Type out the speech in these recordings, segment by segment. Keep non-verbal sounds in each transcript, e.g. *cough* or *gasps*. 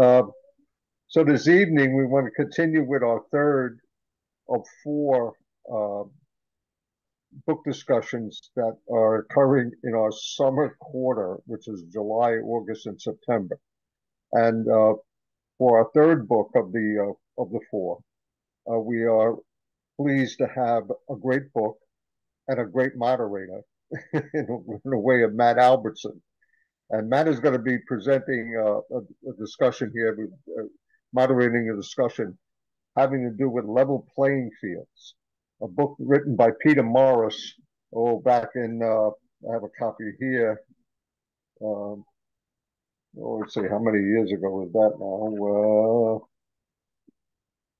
uh, so this evening we want to continue with our third of four uh, book discussions that are occurring in our summer quarter, which is July, August, and September. And uh, for our third book of the uh, of the four, uh, we are pleased to have a great book and a great moderator *laughs* in, a, in a way of Matt Albertson. And Matt is going to be presenting uh, a, a, discussion here, uh, moderating a discussion having to do with level playing fields. A book written by Peter Morris, oh, back in, uh, I have a copy here. Um, oh, let's see, how many years ago was that now? Uh,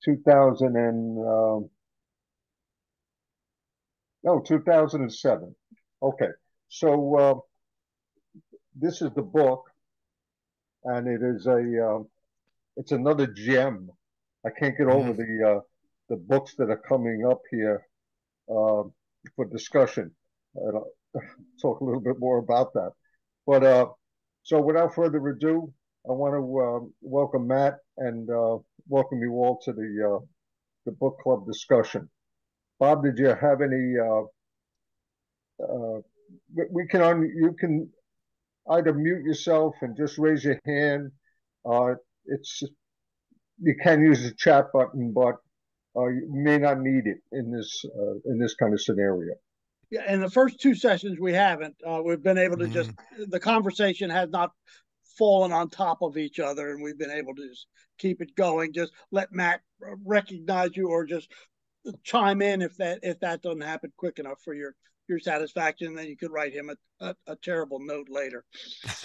2000 and, um, no, 2007. Okay, so uh, this is the book, and it is a, uh, it's another gem I can't get over mm-hmm. the uh, the books that are coming up here uh, for discussion. I'll *laughs* talk a little bit more about that. But uh, so without further ado, I want to uh, welcome Matt and uh, welcome you all to the uh, the book club discussion. Bob, did you have any? we can on you can either mute yourself and just raise your hand. Uh, it's you can use the chat button, but uh, you may not need it in this uh, in this kind of scenario. Yeah, in the first two sessions we haven't. Uh, we've been able to mm. just the conversation has not fallen on top of each other, and we've been able to just keep it going. Just let Matt recognize you, or just chime in if that if that doesn't happen quick enough for your your satisfaction. Then you could write him a, a, a terrible note later.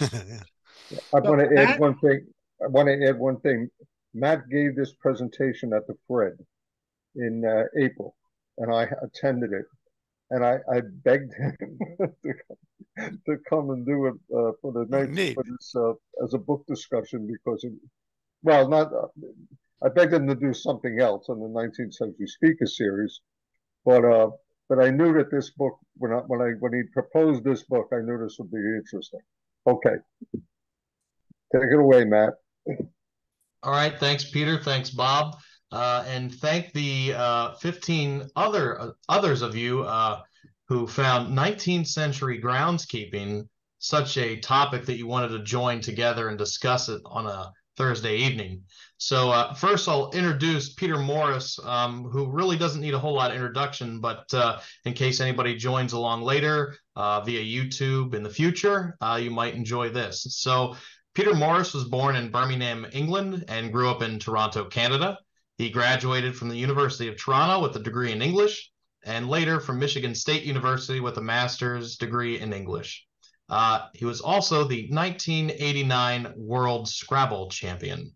*laughs* I want to add one thing. I want to add one thing. Matt gave this presentation at the Fred in uh, April, and I attended it. And I, I begged him *laughs* to, come, to, come, and do it uh, for the next for this, uh, as a book discussion because, it, well, not uh, I begged him to do something else on the 19th century speaker series, but uh, but I knew that this book when I, when I when he proposed this book, I knew this would be interesting. Okay, take it away, Matt. All right. Thanks, Peter. Thanks, Bob. Uh, and thank the uh, 15 other uh, others of you uh, who found 19th century groundskeeping such a topic that you wanted to join together and discuss it on a Thursday evening. So uh, first, I'll introduce Peter Morris, um, who really doesn't need a whole lot of introduction, but uh, in case anybody joins along later via YouTube in the future, you might enjoy this. So Peter Morris was born in Birmingham, England, and grew up in Toronto, Canada. He graduated from the University of Toronto with a degree in English, and later from Michigan State University with a master's degree in English. Uh, he was also the 1989 World Scrabble Champion.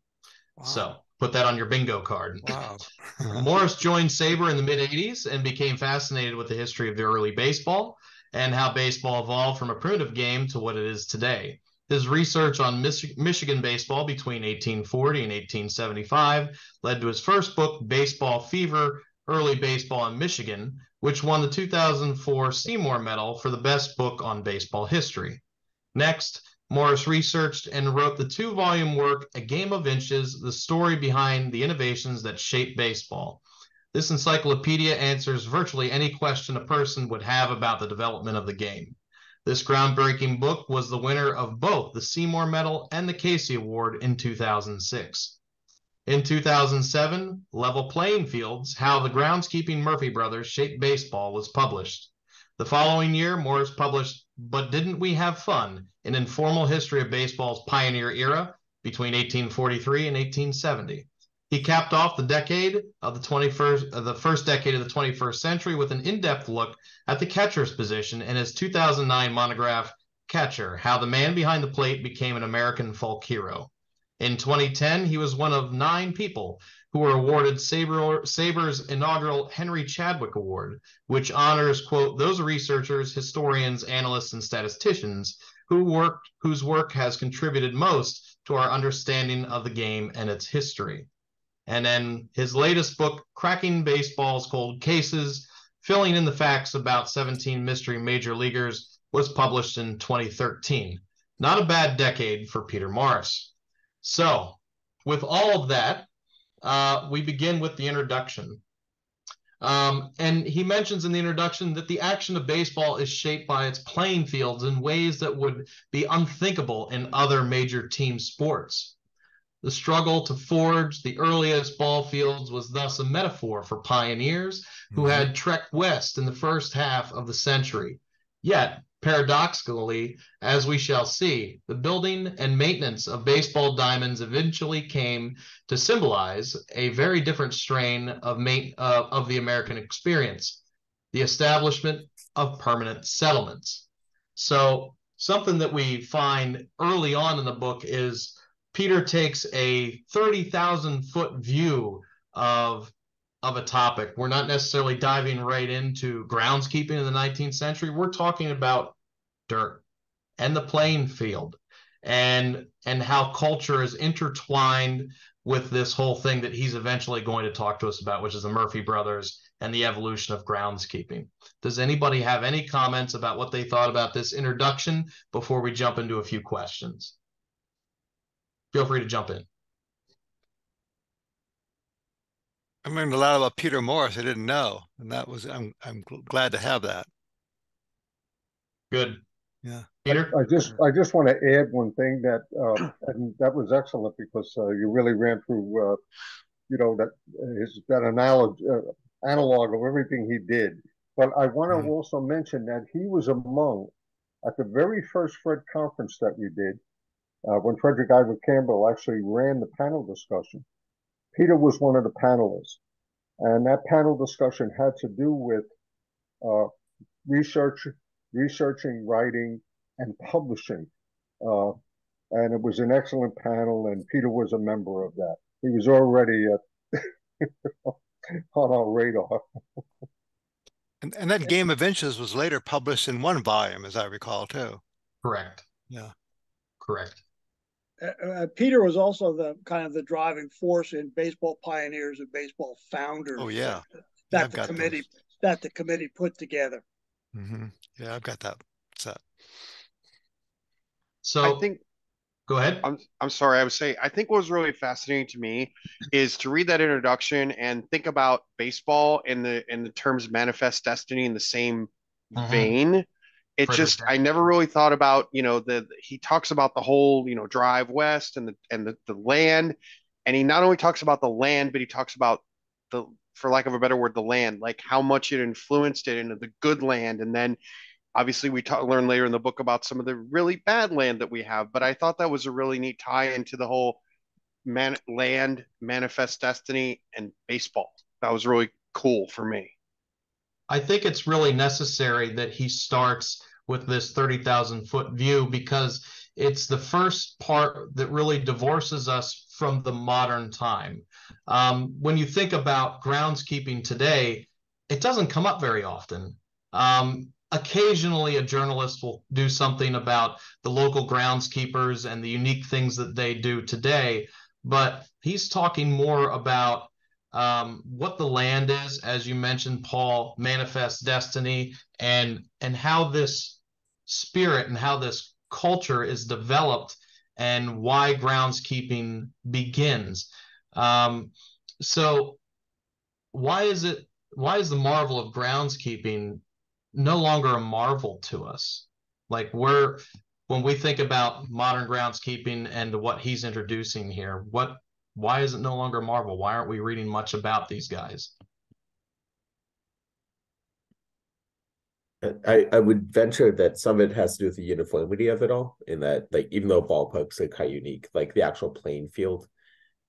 Wow. So put that on your bingo card. Wow. *laughs* *laughs* Morris joined SABR in the mid 80s and became fascinated with the history of the early baseball and how baseball evolved from a primitive game to what it is today. His research on Mich- Michigan baseball between 1840 and 1875 led to his first book, Baseball Fever Early Baseball in Michigan, which won the 2004 Seymour Medal for the best book on baseball history. Next, Morris researched and wrote the two volume work, A Game of Inches The Story Behind the Innovations That Shaped Baseball. This encyclopedia answers virtually any question a person would have about the development of the game. This groundbreaking book was the winner of both the Seymour Medal and the Casey Award in 2006. In 2007, Level Playing Fields How the Groundskeeping Murphy Brothers Shaped Baseball was published. The following year, Morris published But Didn't We Have Fun? An Informal History of Baseball's Pioneer Era between 1843 and 1870. He capped off the decade of the 21st, uh, the first decade of the 21st century with an in-depth look at the catcher's position in his 2009 monograph, Catcher, How the Man Behind the Plate Became an American Folk Hero. In 2010, he was one of nine people who were awarded SABR, SABR's inaugural Henry Chadwick Award, which honors, quote, those researchers, historians, analysts, and statisticians who whose work has contributed most to our understanding of the game and its history. And then his latest book, Cracking Baseball's Cold Cases, filling in the facts about 17 mystery major leaguers, was published in 2013. Not a bad decade for Peter Morris. So, with all of that, uh, we begin with the introduction. Um, and he mentions in the introduction that the action of baseball is shaped by its playing fields in ways that would be unthinkable in other major team sports. The struggle to forge the earliest ball fields was thus a metaphor for pioneers who mm-hmm. had trekked west in the first half of the century. Yet, paradoxically, as we shall see, the building and maintenance of baseball diamonds eventually came to symbolize a very different strain of, uh, of the American experience the establishment of permanent settlements. So, something that we find early on in the book is Peter takes a 30,000 foot view of of a topic. We're not necessarily diving right into groundskeeping in the 19th century. We're talking about dirt and the playing field and and how culture is intertwined with this whole thing that he's eventually going to talk to us about, which is the Murphy brothers and the evolution of groundskeeping. Does anybody have any comments about what they thought about this introduction before we jump into a few questions? feel free to jump in. I learned a lot about Peter Morris I didn't know, and that was I'm I'm glad to have that. Good. Yeah. Peter, I just I just want to add one thing that uh, and that was excellent because uh, you really ran through uh, you know that his that analogy uh, analog of everything he did. But I want to mm-hmm. also mention that he was among at the very first Fred conference that we did uh, when Frederick Ivor Campbell actually ran the panel discussion, Peter was one of the panelists. And that panel discussion had to do with uh, research, researching, writing, and publishing. Uh, and it was an excellent panel, and Peter was a member of that. He was already *laughs* on our radar. and, and that Game of Inches was later published in one volume, as I recall, too. Correct. Yeah. Correct. Uh, uh, Peter was also the kind of the driving force in baseball pioneers and baseball founders. Oh yeah, that yeah, the committee those. that the committee put together. Mm-hmm. Yeah, I've got that set. So I think. Go ahead. I'm I'm sorry. I was saying I think what was really fascinating to me is to read that introduction and think about baseball in the in the terms of manifest destiny in the same mm-hmm. vein it just I never really thought about you know the he talks about the whole you know drive west and the and the, the land. And he not only talks about the land but he talks about the for lack of a better word the land like how much it influenced it into the good land. And then obviously we ta- learn later in the book about some of the really bad land that we have. But I thought that was a really neat tie into the whole man land manifest destiny and baseball. That was really cool for me. I think it's really necessary that he starts with this 30,000 foot view because it's the first part that really divorces us from the modern time. Um, when you think about groundskeeping today, it doesn't come up very often. Um, occasionally, a journalist will do something about the local groundskeepers and the unique things that they do today, but he's talking more about um, what the land is, as you mentioned, Paul, manifest destiny, and and how this spirit and how this culture is developed and why groundskeeping begins. Um, so, why is it? Why is the marvel of groundskeeping no longer a marvel to us? Like we're when we think about modern groundskeeping and what he's introducing here, what why is it no longer marvel? Why aren't we reading much about these guys? I, I would venture that some of it has to do with the uniformity of it all, in that like even though ballparks are quite unique, like the actual playing field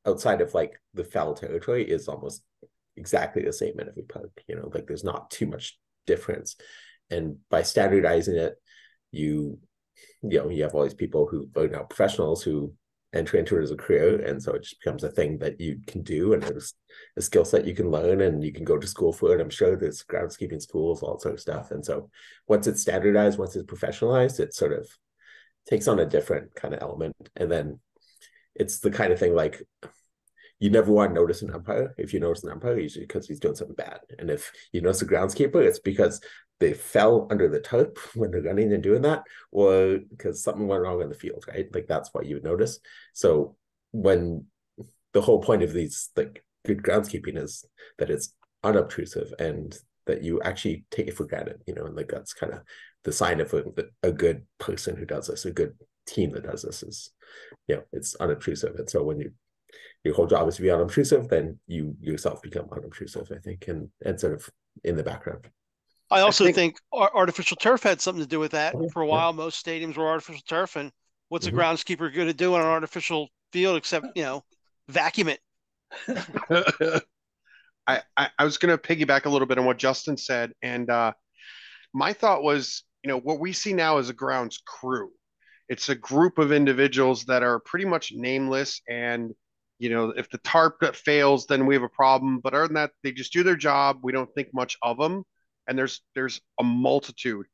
outside of like the foul territory is almost exactly the same in every park. You know, like there's not too much difference. And by standardizing it, you you know, you have all these people who are now professionals who enter into it as a career and so it just becomes a thing that you can do and it's a skill set you can learn and you can go to school for it. I'm sure there's groundskeeping schools all sort of stuff and so once it's standardized once it's professionalized it sort of takes on a different kind of element and then it's the kind of thing like you never want to notice an umpire. If you notice an umpire usually because he's doing something bad and if you notice a groundskeeper it's because they fell under the tarp *laughs* when they're running and doing that, or because something went wrong in the field, right? Like that's what you would notice. So when the whole point of these like good groundskeeping is that it's unobtrusive and that you actually take it for granted, you know, and like that's kind of the sign of a, a good person who does this, a good team that does this is, you know, it's unobtrusive. And so when you your whole job is to be unobtrusive, then you yourself become unobtrusive, I think, and and sort of in the background. I also I think, think, artificial turf had something to do with that. For a while, yeah. most stadiums were artificial turf, and what's mm-hmm. a groundskeeper going to do on an artificial field except you know vacuum it? *laughs* I, I, I was going to piggyback a little bit on what Justin said, and uh, my thought was, you know, what we see now is a grounds crew. It's a group of individuals that are pretty much nameless, and you know, if the tarp fails, then we have a problem. But other than that, they just do their job. We don't think much of them and there's there's a multitude.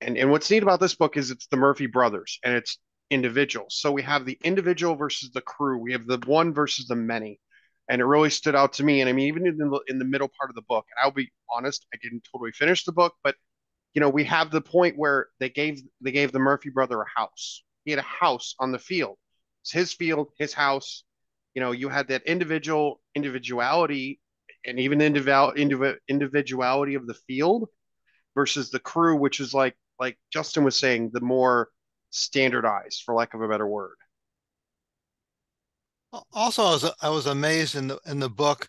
And and what's neat about this book is it's the Murphy brothers and it's individuals. So we have the individual versus the crew. We have the one versus the many. And it really stood out to me. And I mean, even in the in the middle part of the book, and I'll be honest, I didn't totally finish the book, but you know, we have the point where they gave they gave the Murphy brother a house. He had a house on the field. It's his field, his house. You know, you had that individual individuality and even individual individuality of the field versus the crew, which is like like Justin was saying, the more standardized, for lack of a better word. Also, I was I was amazed in the in the book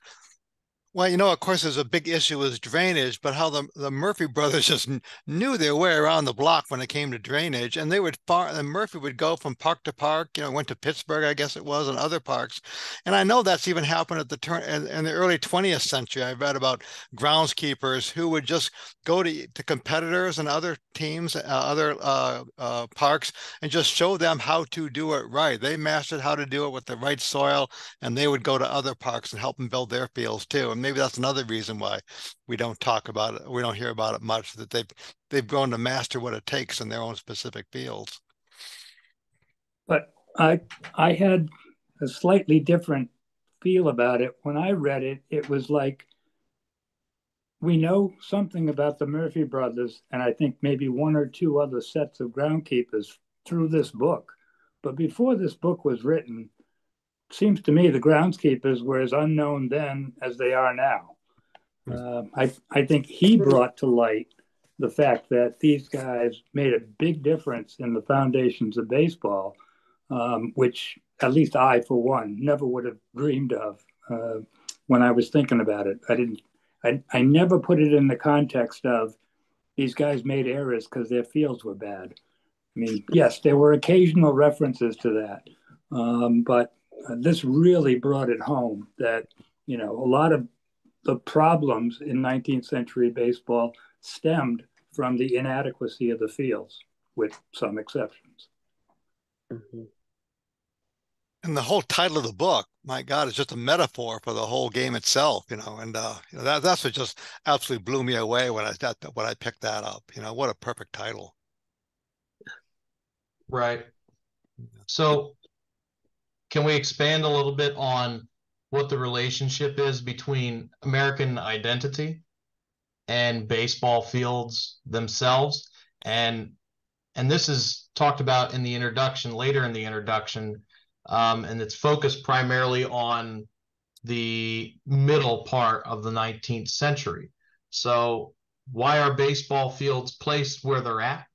well, you know, of course, there's a big issue with drainage, but how the, the Murphy brothers *laughs* just knew their way around the block when it came to drainage. And they would far, and Murphy would go from park to park, you know, went to Pittsburgh, I guess it was, and other parks. And I know that's even happened at the turn in, in the early 20th century. I read about groundskeepers who would just go to, to competitors and other teams, uh, other uh, uh, parks, and just show them how to do it right. They mastered how to do it with the right soil, and they would go to other parks and help them build their fields too. Maybe that's another reason why we don't talk about it. We don't hear about it much. That they've they've grown to master what it takes in their own specific fields. But I I had a slightly different feel about it when I read it. It was like we know something about the Murphy brothers, and I think maybe one or two other sets of groundkeepers through this book. But before this book was written, seems to me the groundskeepers were as unknown then as they are now. Uh, I, I think he brought to light the fact that these guys made a big difference in the foundations of baseball, um, which at least I, for one, never would have dreamed of uh, when I was thinking about it. I didn't. I, I never put it in the context of these guys made errors because their fields were bad. I mean, yes, there were occasional references to that, um, but uh, this really brought it home that you know a lot of the problems in 19th century baseball stemmed from the inadequacy of the fields, with some exceptions. Mm-hmm. And the whole title of the book, my God, is just a metaphor for the whole game itself, you know. And uh, you know, that that's what just absolutely blew me away when I that when I picked that up. You know, what a perfect title. Right. So can we expand a little bit on what the relationship is between American identity and baseball fields themselves? And and this is talked about in the introduction later in the introduction, um, and it's focused primarily on the middle part of the 19th century. So why are baseball fields placed where they're at?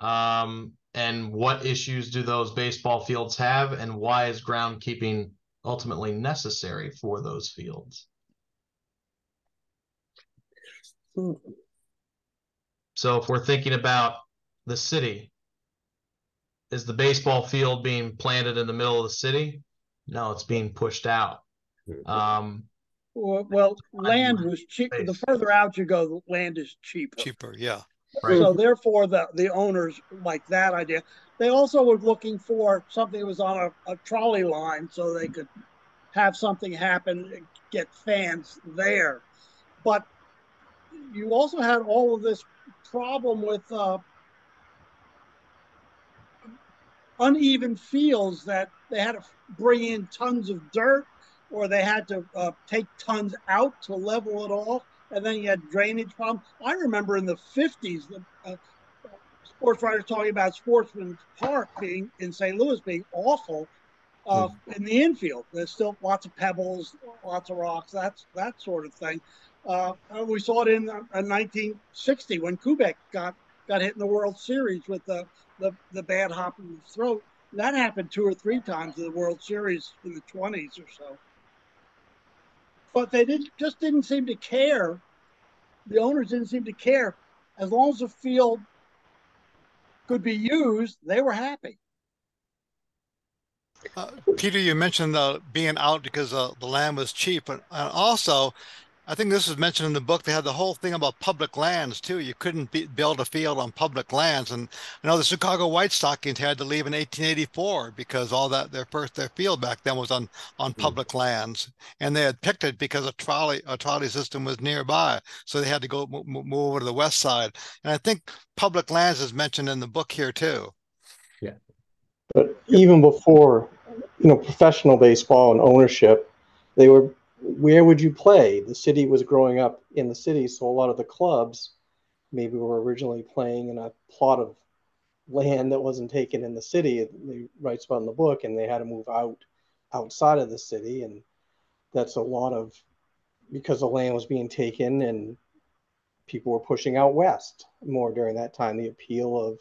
Um, and what issues do those baseball fields have and why is groundkeeping ultimately necessary for those fields? So if we're thinking about the city is the baseball field being planted in the middle of the city? No it's being pushed out. Um, well, well land was cheap. The further out you go the land is cheaper. Cheaper yeah Right. So therefore, the the owners like that idea. They also were looking for something that was on a, a trolley line, so they could have something happen, get fans there. But you also had all of this problem with uh, uneven fields that they had to bring in tons of dirt or they had to uh, take tons out to level it all. And then you had drainage problems. I remember in the 50s, the uh, sports writers talking about Sportsman's Park being in St. Louis being awful uh, mm. in the infield. There's still lots of pebbles, lots of rocks, that's that sort of thing. Uh, we saw it in, uh, in 1960 when Kubek got got hit in the World Series with the the, the bad hop in the throat. That happened two or three times in the World Series in the 20s or so. But they did just didn't seem to care. The owners didn't seem to care. As long as the field could be used, they were happy. Uh, Peter, you mentioned uh, being out because uh, the land was cheap, but uh, also I think this was mentioned in the book. They had the whole thing about public lands too. You couldn't be, build a field on public lands, and I know the Chicago White Stockings had to leave in 1884 because all that their first their field back then was on on hmm. public mm. lands, and they had picked it because a trolley a trolley system was nearby, so they had to go move over to the west side. And I think public lands is mentioned in the book here too. Yeah, but even before you know professional baseball and ownership, they were where would you play? The city was growing up in the city, so a lot of the clubs maybe were originally playing in a plot of land that wasn't taken in the city. They writes about in the book, and they had to move out outside of the city, and that's a lot of because the land was being taken and people were pushing out west more during that time. The appeal of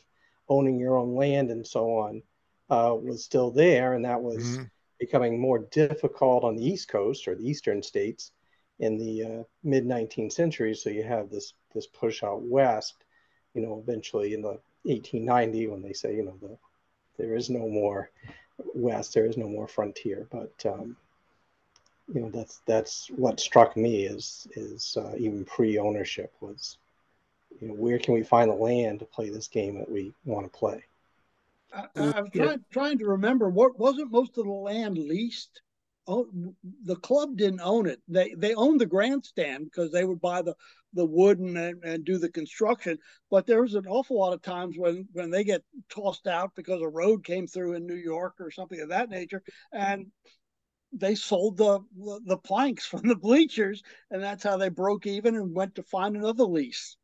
owning your own land and so on uh, was still there, and that was. Mm-hmm becoming more difficult on the East Coast or the Eastern states in the uh, mid 19th century. So you have this this push out west. You know, eventually in the 1890 when they say you know the there is no more west, there is no more frontier. But um, you know that's that's what struck me is is uh, even pre ownership was you know where can we find the land to play this game that we want to play. I, am trying trying to remember what wasn't most of the land leased. Oh, the club didn't own it. They they owned the grandstand because they would buy the the wood and, and do the construction. But there was an awful lot of times when when they get tossed out because a road came through in New York or something of that nature, and they sold the the planks from the bleachers, and that's how they broke even and went to find another lease.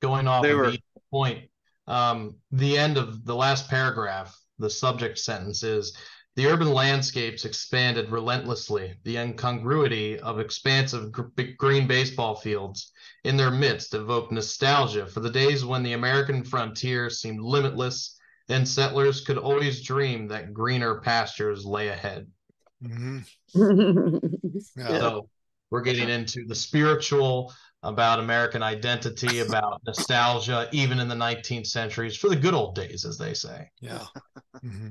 Going off they were, the point, um, the end of the last paragraph, the subject sentence is the urban landscapes expanded relentlessly. The incongruity of expansive green baseball fields in their midst evoked nostalgia for the days when the American frontier seemed limitless and settlers could always dream that greener pastures lay ahead. Mm-hmm. *laughs* yeah. So we're getting into the spiritual about American identity, *laughs* about nostalgia, even in the 19th centuries, for the good old days, as they say. Yeah. *laughs* Mm-hmm.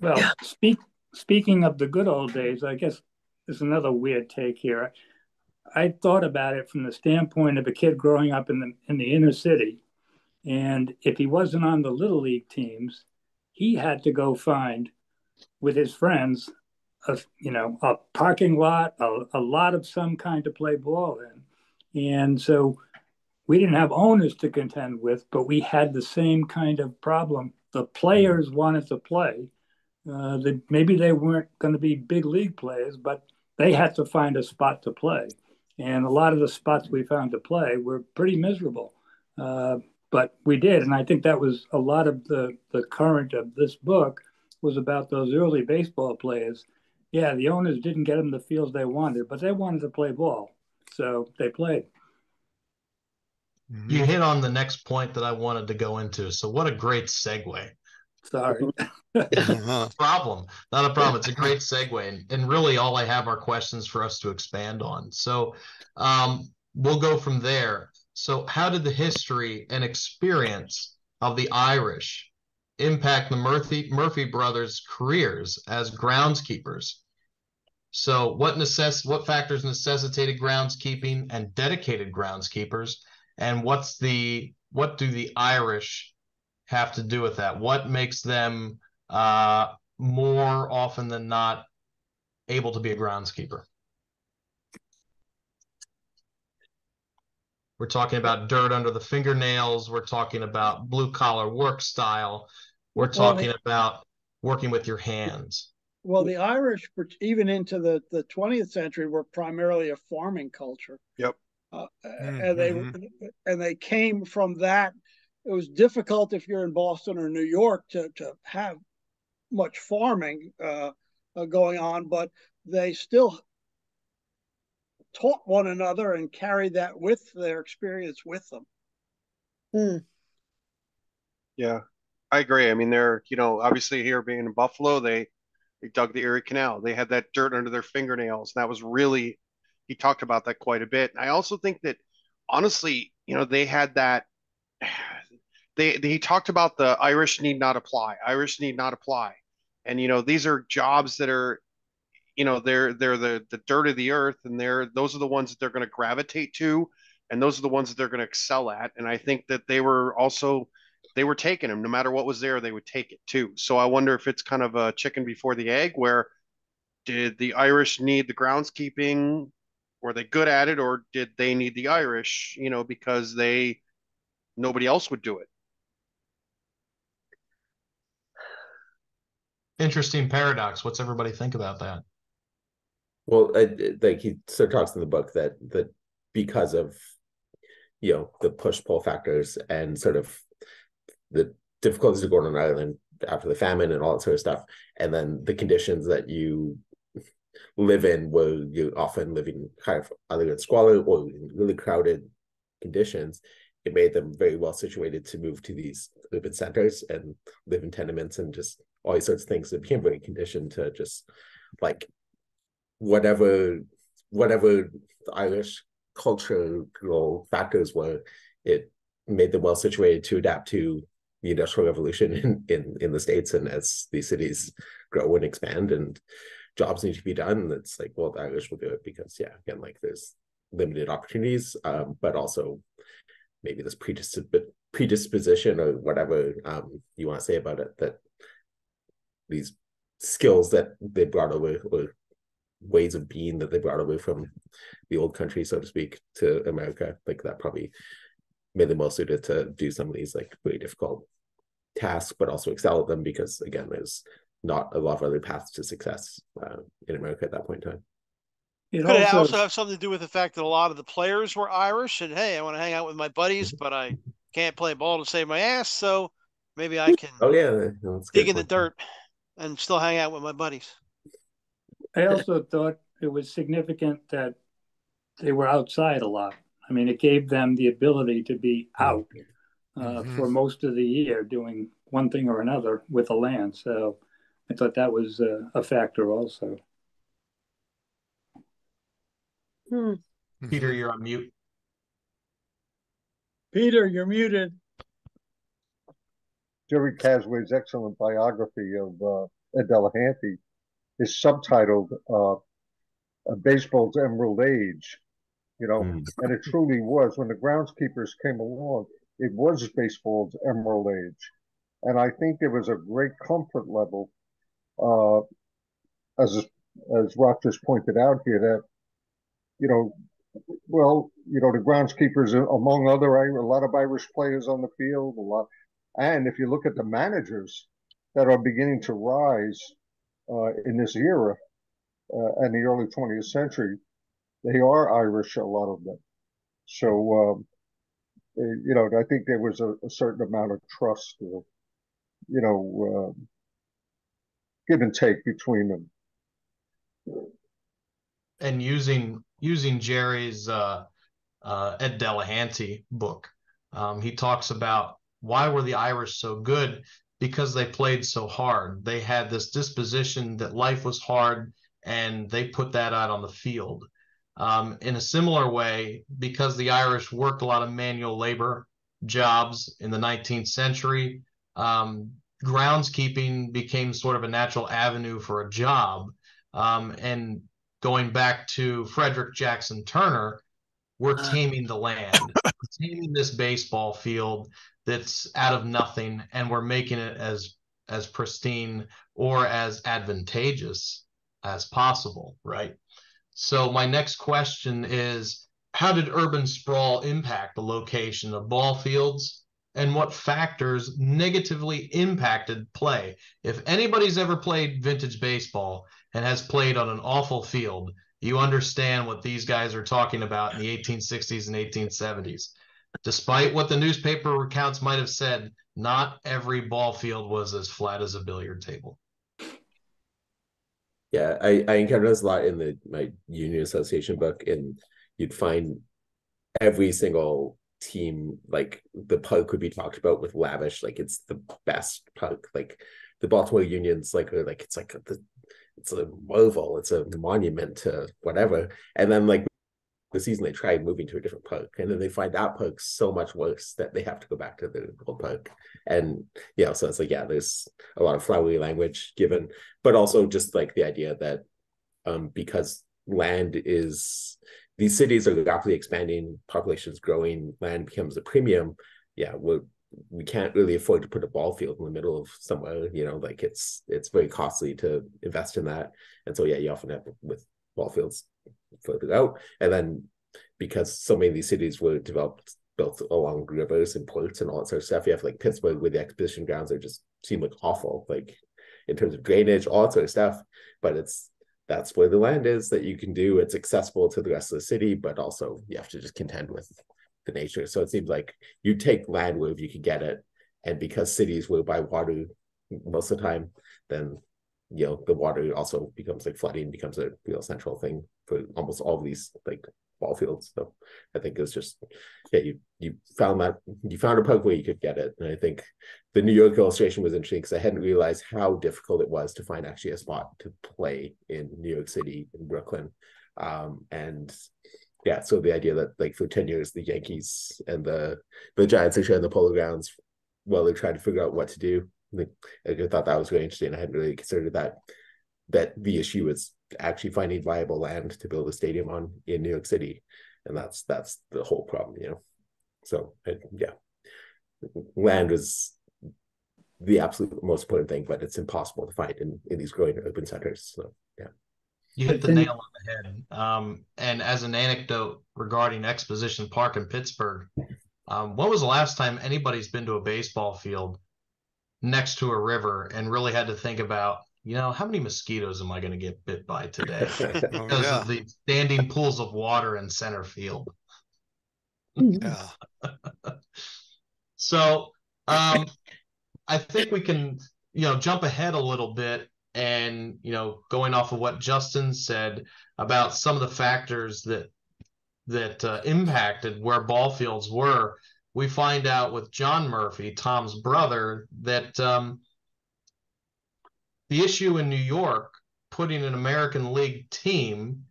Well, yeah. speak, speaking of the good old days, I guess there's another weird take here. I thought about it from the standpoint of a kid growing up in the in the inner city, and if he wasn't on the little league teams, he had to go find with his friends a you know a parking lot, a, a lot of some kind to play ball in and so we didn't have owners to contend with, but we had the same kind of problem. The players wanted to play. Uh, the, maybe they weren't going to be big league players, but they had to find a spot to play. And a lot of the spots we found to play were pretty miserable. Uh, but we did. And I think that was a lot of the, the current of this book was about those early baseball players. Yeah, the owners didn't get them the fields they wanted, but they wanted to play ball so they played. You hit on the next point that I wanted to go into. So what a great segue. Sorry. *laughs* *laughs* problem. Not a problem. It's a great segue. And, and really all I have are questions for us to expand on. So um, we'll go from there. So how did the history and experience of the Irish impact the Murphy Murphy brothers' careers as groundskeepers so what necess- what factors necessitated groundskeeping and dedicated groundskeepers? And what's the what do the Irish have to do with that? What makes them uh, more often than not able to be a groundskeeper? We're talking about dirt under the fingernails. We're talking about blue collar work style. We're talking well, about working with your hands. Well, the Irish, even into the, the 20th century, were primarily a farming culture. Yep. uh, and they Mhm. and they came from that. It was difficult if you're in Boston or New York to to have much farming uh, uh, going on, but they still taught one another and carried that with their experience with them. Yeah, I agree. I mean, they're, you know, obviously here being in Buffalo, they they dug the Erie Canal. They had that dirt under their fingernails. And that was really, he talked about that quite a bit. I also think that honestly, you know, they had that they, *sighs* they he talked about the Irish need not apply. Irish need not apply. And you know, these are jobs that are, you know, they're they're the the dirt of the earth and they're those are the ones that they're going to gravitate to and those are the ones that they're going to excel at. And I think that they were also they were taking them no matter what was there, they would take it too. So I wonder if it's kind of a chicken before the egg where did the Irish need the groundskeeping? Were they good at it or did they need the Irish, you know, because they nobody else would do it? Interesting paradox. What's everybody think about that? Well, I, like he sort of talks in the book that that because of you know the push pull factors and sort of the difficulties of Northern Ireland after the famine and all that sort of stuff, and then the conditions that you live in where you often living kind of either in squalor or in really crowded conditions, it made them very well situated to move to these urban centers and live in tenements and just all these sorts of things. It became very conditioned to just like whatever whatever the Irish cultural factors were, it made them well situated to adapt to the industrial revolution in, in in the states and as these cities grow and expand and jobs need to be done it's like well the irish will do it because yeah again like there's limited opportunities um, but also maybe this predisp- predisposition or whatever um, you want to say about it that these skills that they brought over or ways of being that they brought over from the old country so to speak to america like that probably made them well suited to do some of these like really difficult tasks, but also excel at them because again, there's not a lot of other paths to success uh, in America at that point in time. It Could it also, also have something to do with the fact that a lot of the players were Irish and hey, I want to hang out with my buddies, but I can't play ball to save my ass, so maybe I can Oh yeah, that's a dig good in the dirt and still hang out with my buddies. I also thought it was significant that they were outside a lot. I mean, it gave them the ability to be out uh, Mhm. for most of the year doing one thing or another with the land. So I thought that was uh, a factor also. Peter, you're on mute. Peter, you're muted. Jerry Casway's excellent biography of uh, Ed Delahanty is subtitled uh, "Baseball's Emerald Age." You know, Mm. and it truly was when the groundskeepers came along. It was baseball's emerald age, and I think there was a great comfort level, uh, as as Rock just pointed out here, that you know, well, you know, the groundskeepers, among other a lot of Irish players on the field, a lot, and if you look at the managers that are beginning to rise uh, in this era uh, and the early 20th century, they are Irish, a lot of them. So, um, eh, you know, I think there was a, a certain amount of trust, you know, um, give and take between them. and using using Jerry's uh, uh, Ed Delahanty book, um, he talks about why were the Irish so good because they played so hard. They had this disposition that life was hard, and they put that out on the field. Um, in a similar way, because the Irish worked a lot of manual labor jobs in the 19th century, um, groundskeeping became sort of a natural avenue for a job. Um, and going back to Frederick Jackson Turner, we're taming the land, we're taming this baseball field that's out of nothing, and we're making it as as pristine or as advantageous as possible, right? So my next question is how did urban sprawl impact the location of ball fields and what factors negatively impacted play? If anybody's ever played vintage baseball and has played on an awful field, you understand what these guys are talking about in the 1860s and 1870s. Despite what the newspaper accounts might have said, not every ball field was as flat as a billiard table. Yeah, I, I encountered this a lot in the my union association book, and you'd find every single team like the puck would be talked about with lavish, like it's the best puck. Like the Baltimore Unions, like like it's like the it's a marvel, it's a monument to whatever. And then like the season they tried moving to a different park and then they find that park so much worse that they have to go back to the old park and know so it's like yeah there's a lot of flowery language given but also just like the idea that um because land is these cities are rapidly expanding populations growing land becomes a premium yeah we're we can't really afford to put a ball field in the middle of somewhere you know like it's it's very costly to invest in that. And so yeah you often have with ball fields further out. And then because so many of these cities were developed built along rivers and ports and all that sort of stuff you have like pittsburgh where the exposition grounds are just seem like awful like in terms of drainage all that sort of stuff. But it's that's where the land is that you can do. It's accessible to the rest of the city but also you have to just contend with the nature. So it seems like you take land where you can get it, and because cities will by water most of the time, then you know the water also becomes like flooding becomes a real central thing for almost all of these like ball fields. So I think it's just yeah, you you found that you found a park where you could get it, and I think the New York illustration was interesting because I hadn't realized how difficult it was to find actually a spot to play in New York City in Brooklyn, um, and yeah, so the idea that like for 10 years the Yankees and the the Giants are sharing the polo grounds while they're trying to figure out what to do. Like, I thought that was really interesting. I hadn't really considered that that the issue is actually finding viable land to build a stadium on in New York City. And that's that's the whole problem, you know. So yeah. Land is the absolute most important thing, but it's impossible to find in, in these growing urban centers. So yeah. You hit the nail on the head. Um, and as an anecdote regarding Exposition Park in Pittsburgh, um, when was the last time anybody's been to a baseball field next to a river and really had to think about, you know, how many mosquitoes am I going to get bit by today because *laughs* oh, yeah. of the standing pools of water in center field? Yeah. *laughs* so um, I think we can, you know, jump ahead a little bit and you know going off of what justin said about some of the factors that that uh, impacted where ball fields were we find out with john murphy tom's brother that um, the issue in new york putting an american league team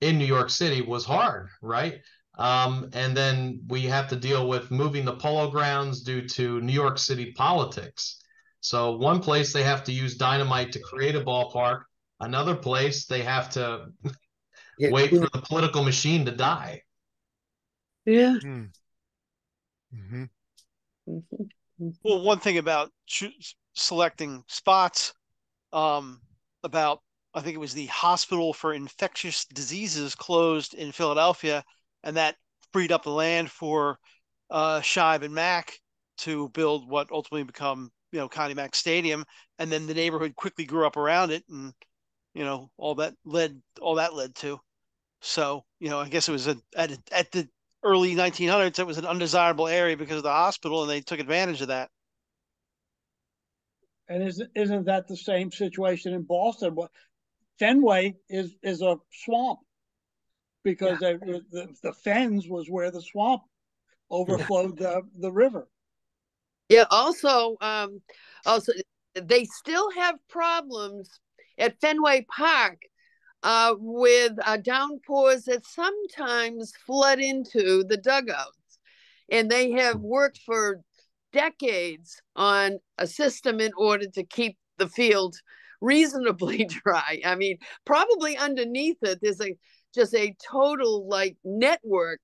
in new york city was hard right um, and then we have to deal with moving the polo grounds due to new york city politics so one place they have to use dynamite to create a ballpark. Another place they have to yeah. wait for the political machine to die. Yeah. Mm. Mm-hmm. Mm-hmm. Well, one thing about selecting spots, um, about I think it was the Hospital for Infectious Diseases closed in Philadelphia, and that freed up the land for uh, Shibe and Mack to build what ultimately become you know Connie Mack Stadium, and then the neighborhood quickly grew up around it, and you know all that led all that led to. So you know, I guess it was a, at at the early 1900s, it was an undesirable area because of the hospital, and they took advantage of that. And isn't isn't that the same situation in Boston? What Fenway is is a swamp because yeah. they, the the Fens was where the swamp overflowed the the river. Yeah. Also, um, also they still have problems at Fenway Park uh, with uh, downpours that sometimes flood into the dugouts, and they have worked for decades on a system in order to keep the field reasonably *laughs* dry. I mean, probably underneath it, there's a just a total like network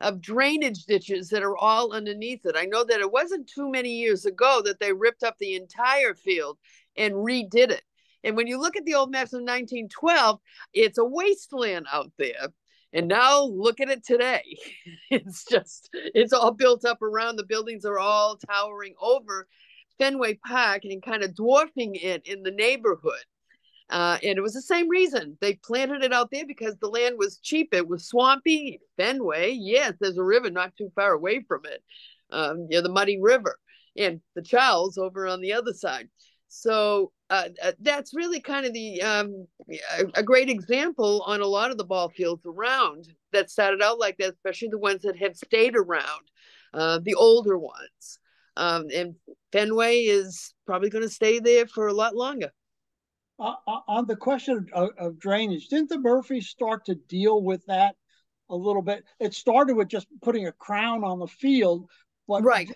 of drainage ditches that are all underneath it. I know that it wasn't too many years ago that they ripped up the entire field and redid it. And when you look at the old maps of 1912, it's a wasteland out there. And now look at it today. *laughs* It's just, it's all built up around. The buildings are all towering over Fenway Park and kind of dwarfing it in the neighborhood. Uh, and it was the same reason they planted it out there because the land was cheap. It was swampy. Fenway, yes, there's a river not too far away from it, um, you know, the Muddy River, and the Charles over on the other side. So uh, uh that's really kind of the um, a, great example on a lot of the ball fields around that started out like that, especially the ones that have stayed around, uh, the older ones. Um, and Fenway is probably going to stay there for a lot longer. Uh, uh, on the question of, of, drainage, didn't the Murphys start to deal with that a little bit? It started with just putting a crown on the field, but right.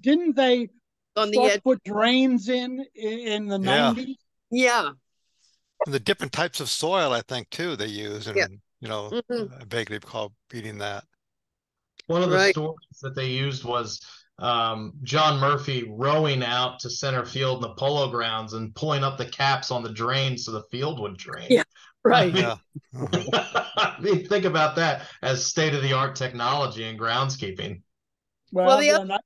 didn't they on the edge. put drains in in the 90s? Yeah. And the different types of soil, I think, too, they use. And, yeah. you know, mm-hmm. I vaguely recall reading that. One of the right. stories that they used was um, John Murphy rowing out to center field in the polo grounds and pulling up the caps on the drain so the field would drain. Yeah, right. I mean, *laughs* I mean think about that as state of the art technology in groundskeeping. Well, well the, the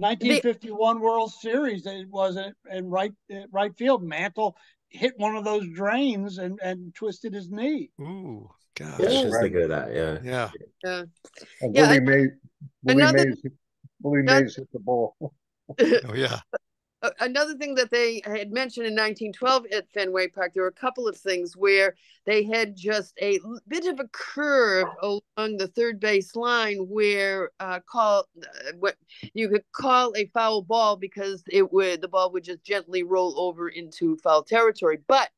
1951 the, World Series, it was in right right field. Mantle hit one of those drains and and twisted his knee. Ooh, gosh. Yeah, I was thinking of that. Yeah. Yeah. Yeah. And yeah, Willie I, Mays, Willie another, Mays Willie Mays hit the ball. oh yeah. *laughs* Another thing that they had mentioned in 1912 at Fenway Park, there were a couple of things where they had just a bit of a curve along the third base line where uh, call uh, what you could call a foul ball because it would the ball would just gently roll over into foul territory. But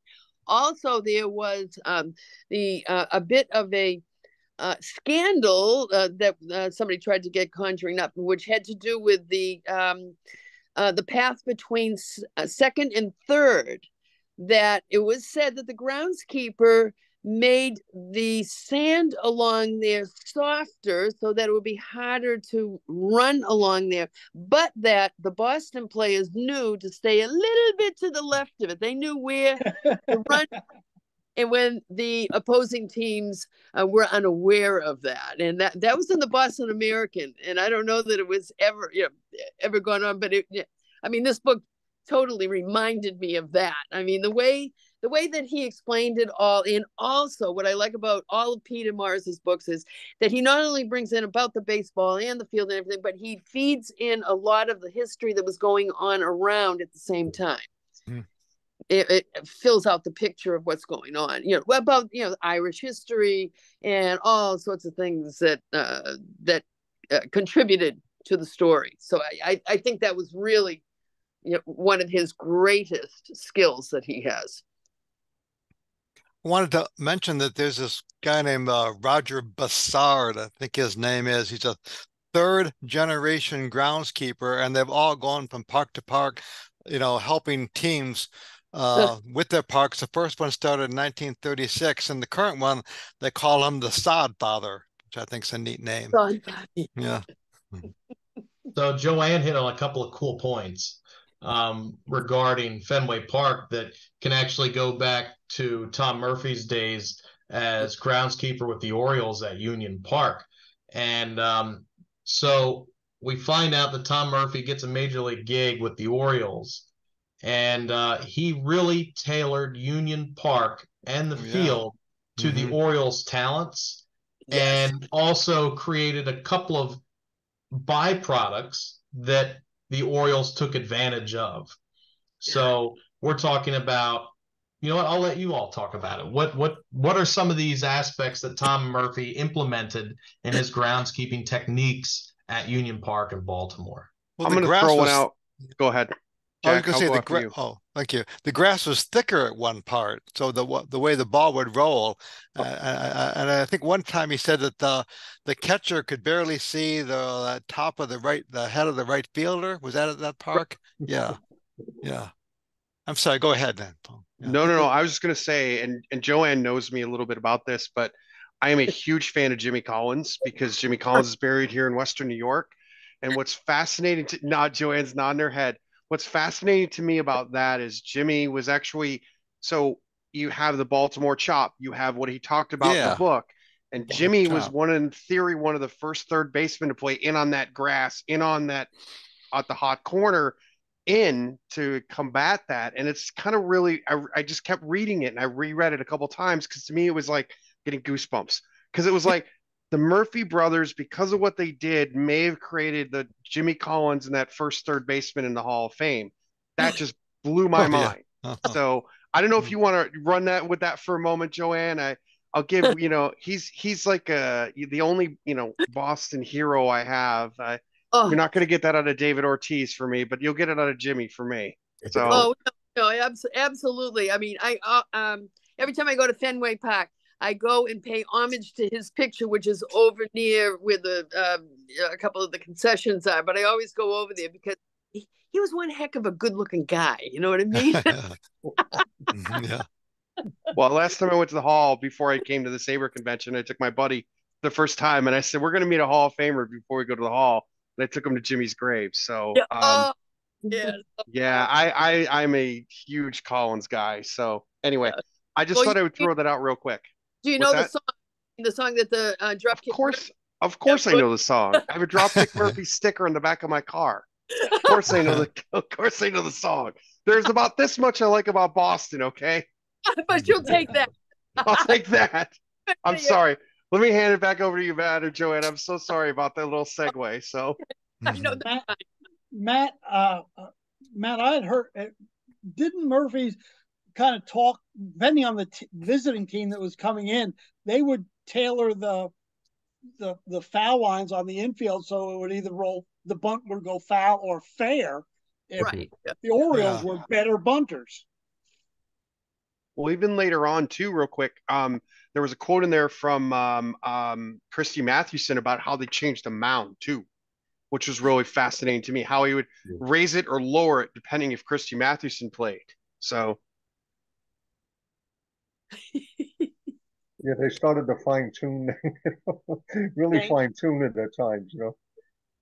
also there was um, the uh, a bit of a uh, scandal uh, that uh, somebody tried to get conjuring up, which had to do with the um, uh, the path between uh, second and third. That it was said that the groundskeeper made the sand along there softer so that it would be harder to run along there, but that the Boston players knew to stay a little bit to the left of it. They knew where *laughs* to run and when the opposing teams uh, were unaware of that and that that was in the boston american and i don't know that it was ever you know ever gone on but it i mean this book totally reminded me of that. I mean the way the way that he explained it all and also what i like about all of peter morris's books is that he not only brings in about the baseball and the field and everything but he feeds in a lot of the history that was going on around at the same time it, it, fills out the picture of what's going on you know about you know irish history and all sorts of things that uh, that uh, contributed to the story so I, I, I think that was really you know one of his greatest skills that he has I wanted to mention that there's this guy named uh, Roger Bossard, I think his name is. He's a third generation groundskeeper, and they've all gone from park to park, you know, helping teams uh, with their parks. The first one started in 1936, and the current one they call him the Sod Father, which I think is a neat name. Yeah. *laughs* So Joanne hit on a couple of cool points um, regarding Fenway Park that can actually go back to Tom Murphy's days as groundskeeper with the Orioles at Union Park, and um, so we find out that Tom Murphy gets a major league gig with the Orioles and uh, he really tailored Union Park and the yeah. field to mm-hmm. the Orioles' talents, yes. and also created a couple of byproducts that the Orioles took advantage of. So we're talking about, you know what? I'll let you all talk about it. What what what are some of these aspects that Tom Murphy implemented in his groundskeeping techniques at Union Park in Baltimore? Well, I'm going to throw was... one out. Go ahead. Jack, I was going to say the oh, thank you. The grass was thicker at one part, so the the way the ball would roll, uh, oh. Uh, uh, uh, and I think one time he said that the the catcher could barely see the top of the right, the head of the right fielder. Was that at that park? Yeah, yeah. I'm sorry. Go ahead, then. Yeah. No, no, no. I was just going to say, and and Joanne knows me a little bit about this, but I am a *laughs* huge fan of Jimmy Collins because Jimmy Collins is buried here in Western New York. And *laughs* what's fascinating to not Joanne's nodding her head what's fascinating to me about that is Jimmy was actually so you have the Baltimore chop, you have what he talked about yeah. in the book. And Jimmy was one in theory one of the first third basemen to play in on that grass, in on that at the hot corner. in to combat that. And it's kind of really, I, I just kept reading it and I reread it a couple times because to me it was like getting goosebumps because it was like the Murphy brothers, because of what they did, may have created the Jimmy Collins and that first third baseman in the Hall of Fame. That *sighs* just blew my Oh, yeah. mind. Uh-huh. So I don't know if you want to run that with that for a moment, Joanne. I I'll give *laughs* you know he's he's like uh the only you know Boston hero I have. I, Oh, you're not going to get that out of David Ortiz for me, but you'll get it out of Jimmy for me. So oh no, no, abs- absolutely. I mean, I uh, um every time I go to Fenway Park, I go and pay homage to his picture, which is over near where the um, a couple of the concessions are. But I always go over there because he, he was one heck of a good-looking guy. You know what I mean? *laughs* *laughs* Yeah. well, last time I went to the hall before I came to the SABR convention, I took my buddy the first time, and I said we're going to meet a Hall of Famer before we go to the hall. And I took him to Jimmy's grave. So Yeah, um, oh, yeah. Yeah, I, I I'm a huge Collins guy. So anyway, I just Well, thought I would throw that out real quick. Do you What's know the song? The song that the uh, Of Dropkick. course, of course, I know the song. I have a Dropkick *laughs* Murphy sticker on the back of my car. Of course, I know the. *laughs* Of course, I know the song. There's about this much I like about Boston. Okay, *laughs* but you'll take that. I'll take that. I'm Yeah. sorry. Let me hand it back over to you, Matt or Joanne. I'm so sorry about that little segue. So I know Mhm. that. Matt, uh, uh, Matt, I had heard, uh, didn't Murphy's kind of talk, depending on the t- visiting team that was coming in, they would tailor the the the foul lines on the infield so it would either roll the bunt would go foul or fair. If Right. The Orioles Yeah. were better bunters. Well, even later on, too, real quick, um, there was a quote in there from um, um, Christy Mathewson about how they changed the mound too, which was really fascinating to me. How he would raise it or lower it depending if Christy Mathewson played. So *laughs* Yeah, they started to fine tune, *laughs* really Right. fine tune it at times, you know.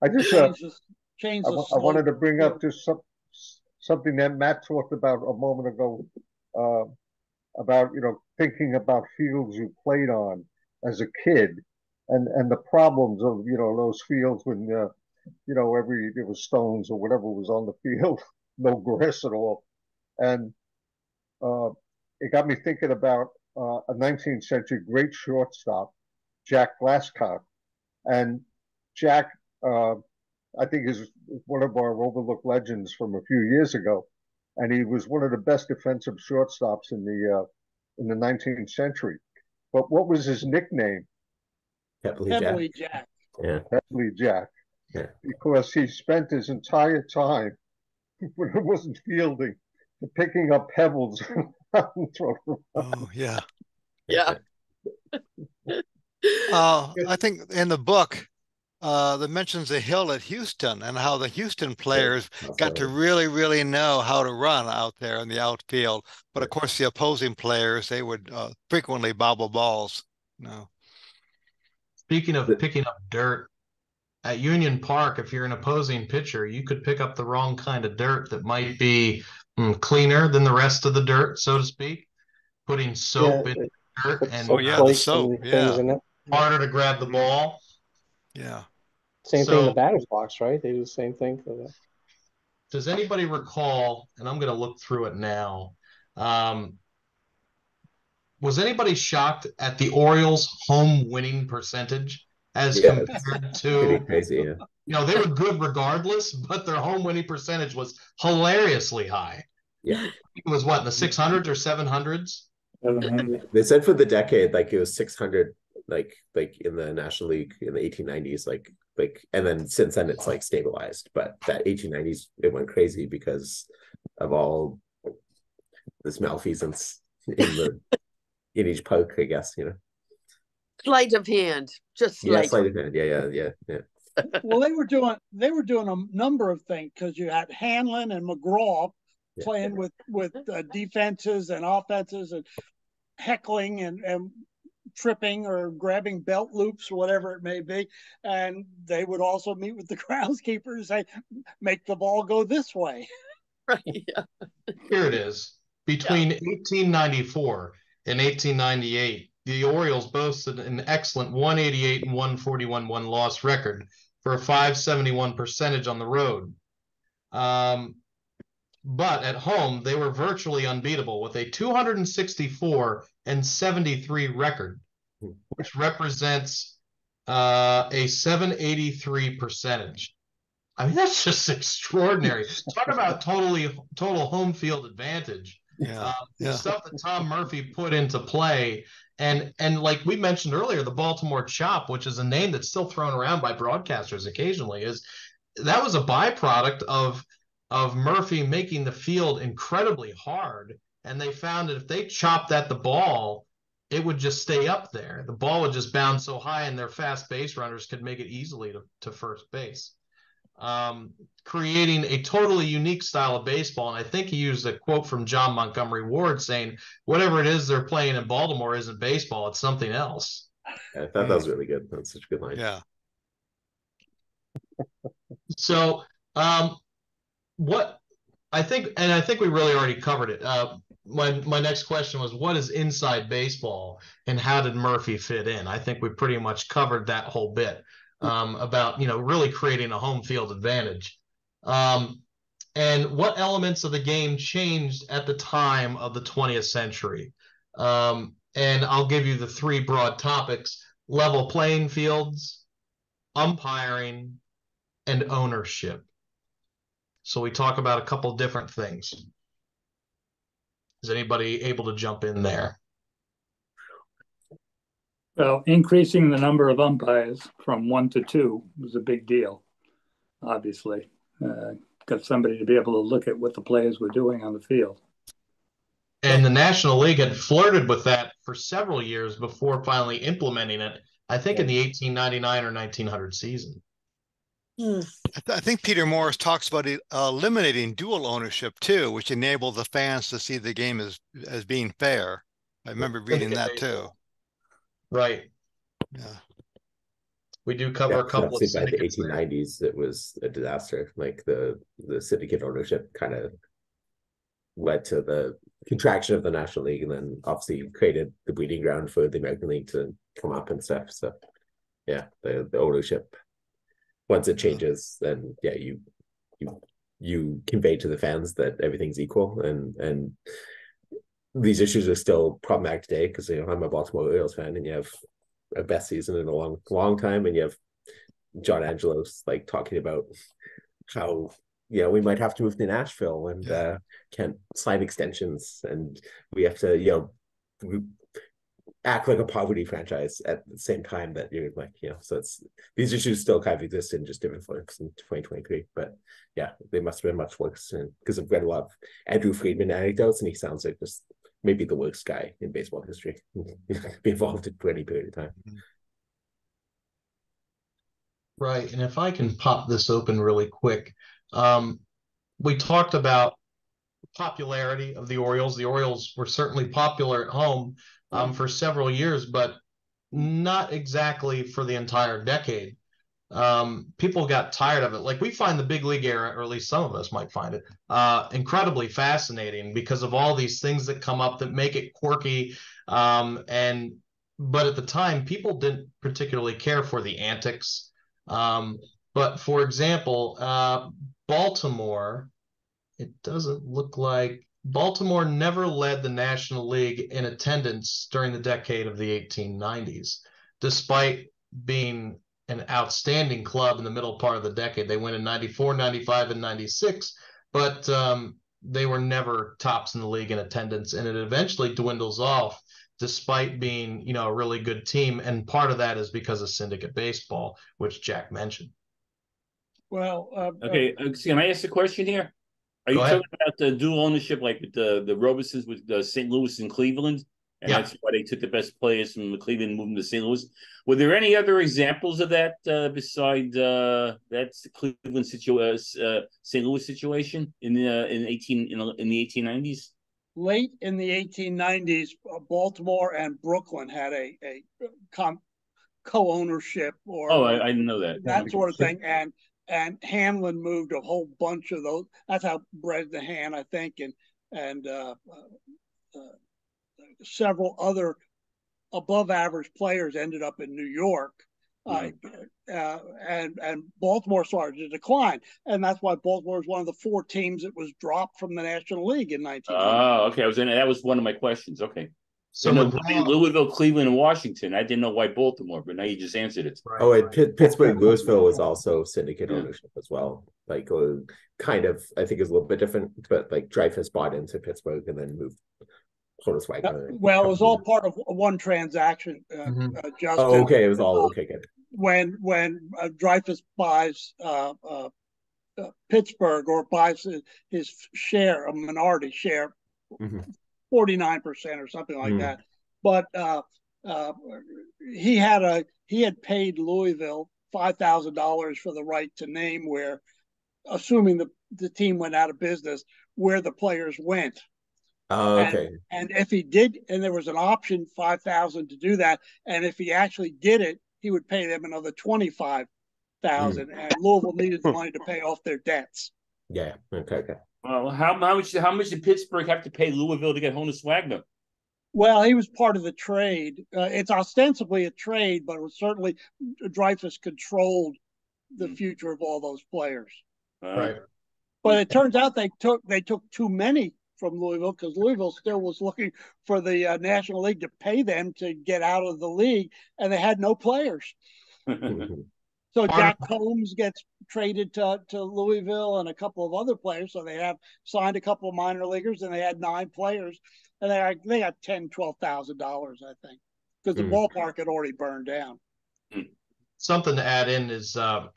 I just, uh, Change the, change I, I wanted to bring up just some, something that Matt talked about a moment ago, uh, about, you know, thinking about fields you played on as a kid and, and the problems of, you know, those fields when, uh, you know, every, there was stones or whatever was on the *laughs* field, no grass at all. And, uh, it got me thinking about, uh, a 19th century great shortstop, Jack Glasscock. And Jack, uh, I think is one of our overlooked legends from a few years ago, and he was one of the best defensive shortstops in the uh, in the 19th century. But what was his nickname? Heavily Jack. Jack. Yeah. Heavily Jack, Yeah. because he spent his entire time *laughs* when it wasn't fielding picking up pebbles *laughs* and throwing them Oh, yeah. Yeah. *laughs* Uh, I think in the book, uh, that mentions the hill at Houston and how the Houston players got to really, really know how to run out there in the outfield. But of course, the opposing players, they would uh, frequently bobble balls. No. Speaking of picking up dirt, at Union Park, if you're an opposing pitcher, you could pick up the wrong kind of dirt that might be cleaner than the rest of the dirt, so to speak. Putting soap Yeah, in it- dirt and Oh, yeah, the soap, and things yeah. in it. harder to grab the ball. Yeah. Same thing in the batter's box, right? They do the same thing for that. Does anybody recall, and I'm going to look through it now, um, was anybody shocked at the Orioles' home winning percentage as Yeah, compared Pretty to, crazy, yeah. You know, they were good regardless, *laughs* but their home winning percentage was hilariously high. Yeah. It was what, in the 600s or 700s? They said for the decade, like it was 600, like like in the National League in the 1890s, like like, and then since then it's like stabilized. But that 1890s, it went crazy because of all this malfeasance in the *laughs* in each poke, I guess, you know. Sleight of hand. Just Yeah, like sleight of hand. Yeah, yeah, yeah, yeah. *laughs* well, they were doing they were doing a number of things because you had Hanlon and McGraw Yeah. playing with with uh, defenses and offenses and heckling and and tripping or grabbing belt loops or whatever it may be, and they would also meet with the *laughs* groundskeeper and say, "Make the ball go this way." *laughs* right. Yeah. Here it is. Between 1894 and 1898, the Orioles boasted an excellent 188 and 141 one loss record for a 571 percentage on the road. Um, but at home they were virtually unbeatable with a 264 and 73 record, which represents uh, a 783 percentage. I mean, that's just *laughs* extraordinary. Talk about totally total home field advantage. Yeah, Uh, the yeah. stuff that Tom Murphy put into play, and and like we mentioned earlier, the Baltimore Chop, which is a name that's still thrown around by broadcasters occasionally, is that was a byproduct of of Murphy making the field incredibly hard, and they found that if they chopped at the ball, it would just stay up there. The ball would just bounce so high, and their fast base runners could make it easily to, to first base um, creating a totally unique style of baseball. And I think he used a quote from John Montgomery Ward saying, whatever it is they're playing in Baltimore isn't baseball, it's something else. I thought that was really good. That's such a good line. Yeah. *laughs* So, um, what I think, and I think we really already covered it. Uh, my my next question was, what is inside baseball, and how did Murphy fit in? I think we pretty much covered that whole bit um, about you know really creating a home field advantage. Um, and what elements of the game changed at the time of the 20th century? Um, and I'll give you the three broad topics: level playing fields, umpiring, and ownership. So we talk about a couple different things. Is anybody able to jump in there? Well, increasing the number of umpires from one to two was a big deal, obviously. Uh, got somebody to be able to look at what the players were doing on the field. And the National League had flirted with that for several years before finally implementing it. I think in the 1899 or 1900 season. I, th- I think Peter Morris talks about it, uh, eliminating dual ownership too, which enabled the fans to see the game as as being fair. I remember reading that too. Right. Yeah. We do cover Yeah, a couple of obviously by the 1890s, it was a disaster. Like the the syndicate ownership kind of led to the contraction of the National League, and then obviously created the breeding ground for the American League to come up and stuff. So, yeah, the the ownership once it changes, then yeah, you you you convey to the fans that everything's equal, and and these issues are still problematic today because you know I'm a Baltimore Orioles fan, and you have a best season in a long long time, and you have John Angelos like talking about how you know we might have to move to Nashville and Yeah. uh, can't sign extensions, and we have to you know act like a poverty franchise at the same time that you're like you know so it's these issues still kind of exist in just different forms in 2023 but yeah they must have been much worse because I've read a lot of Andrew Freedman anecdotes and he sounds like just maybe the worst guy in baseball history *laughs* be involved in for any period of time Right. And if I can pop this open really quick, um, we talked about popularity of the Orioles. The Orioles were certainly popular at home um, for several years, but not exactly for the entire decade. Um, people got tired of it. Like we find the big league era, or at least some of us might find it, uh, incredibly fascinating because of all these things that come up that make it quirky. Um, and but at the time, people didn't particularly care for the antics. Um, but for example, uh, Baltimore, it doesn't look like Baltimore never led the National League in attendance during the decade of the 1890s, despite being an outstanding club in the middle part of the decade. They went in 94, 95, and 96, but um, they were never tops in the league in attendance, and it eventually dwindles off despite being, you know, a really good team. And part of that is because of syndicate baseball, which Jack mentioned. Well, uh, Okay, uh, can I ask a question here? Are you ahead. talking about the dual ownership, like with the the Robisons with the St. Louis and Cleveland? And Yeah. that's why they took the best players from Cleveland and moved them to St. Louis. Were there any other examples of that uh, beside uh, that Cleveland situation, uh, St. Louis situation in the uh, in eighteen in, the- in the eighteen nineties? late in the 1890s, uh, Baltimore and Brooklyn had a a com- co-ownership or Oh, I, I didn't know that. that sort of thing, and and Hanlon moved a whole bunch of those. That's how Bresnahan, I think, and and uh, uh, uh, several other above average players ended up in New York Uh, uh, and and Baltimore started to decline, and that's why Baltimore is one of the four teams that was dropped from the National League in 19. Oh, okay. I was in. That was one of my questions. Okay. So So McGraw- Louisville, Cleveland, and Washington. I didn't know why Baltimore, but now you just answered it. Right, Oh, and right. Pitt, Pittsburgh, Louisville was also syndicate Yeah. ownership as well. Like, uh, kind of, I think is a little bit different, but like Dreyfuss bought into Pittsburgh and then moved Honus Uh, Wagner. well, it was all part of one transaction, uh, Mhm. uh, Justin. Oh, okay. It was all okay. Good. when when uh, Dreyfuss buys uh, uh, uh, Pittsburgh or buys his, his share, a minority share, Mhm. forty nine percent or something like Mm. that. But uh, uh, he had a he had paid Louisville five thousand dollars for the right to name where, assuming the the team went out of business, where the players went. Oh, And- okay. And if he did, and there was an option five thousand to do that, and if he actually did it, he would pay them another twenty five thousand. And Louisville needed the money to pay off their debts. Yeah. Okay. Okay. Well, how, how much? How much did Pittsburgh have to pay Louisville to get Honus Wagner? Well, he was part of the trade. Uh, it's ostensibly a trade, but it was certainly Dreyfuss controlled the Hmm. future of all those players. Uh, Right. But it turns out they took they took too many from Louisville because Louisville still was looking for the uh, National League to pay them to get out of the league, and they had no players. *laughs* So Jack Combs gets traded to, to Louisville and a couple of other players. So they have signed a couple of minor leaguers and they had nine players and they are, they got ten, twelve thousand dollars, I think, because the Mm. ballpark had already burned down. Something to add in is uh,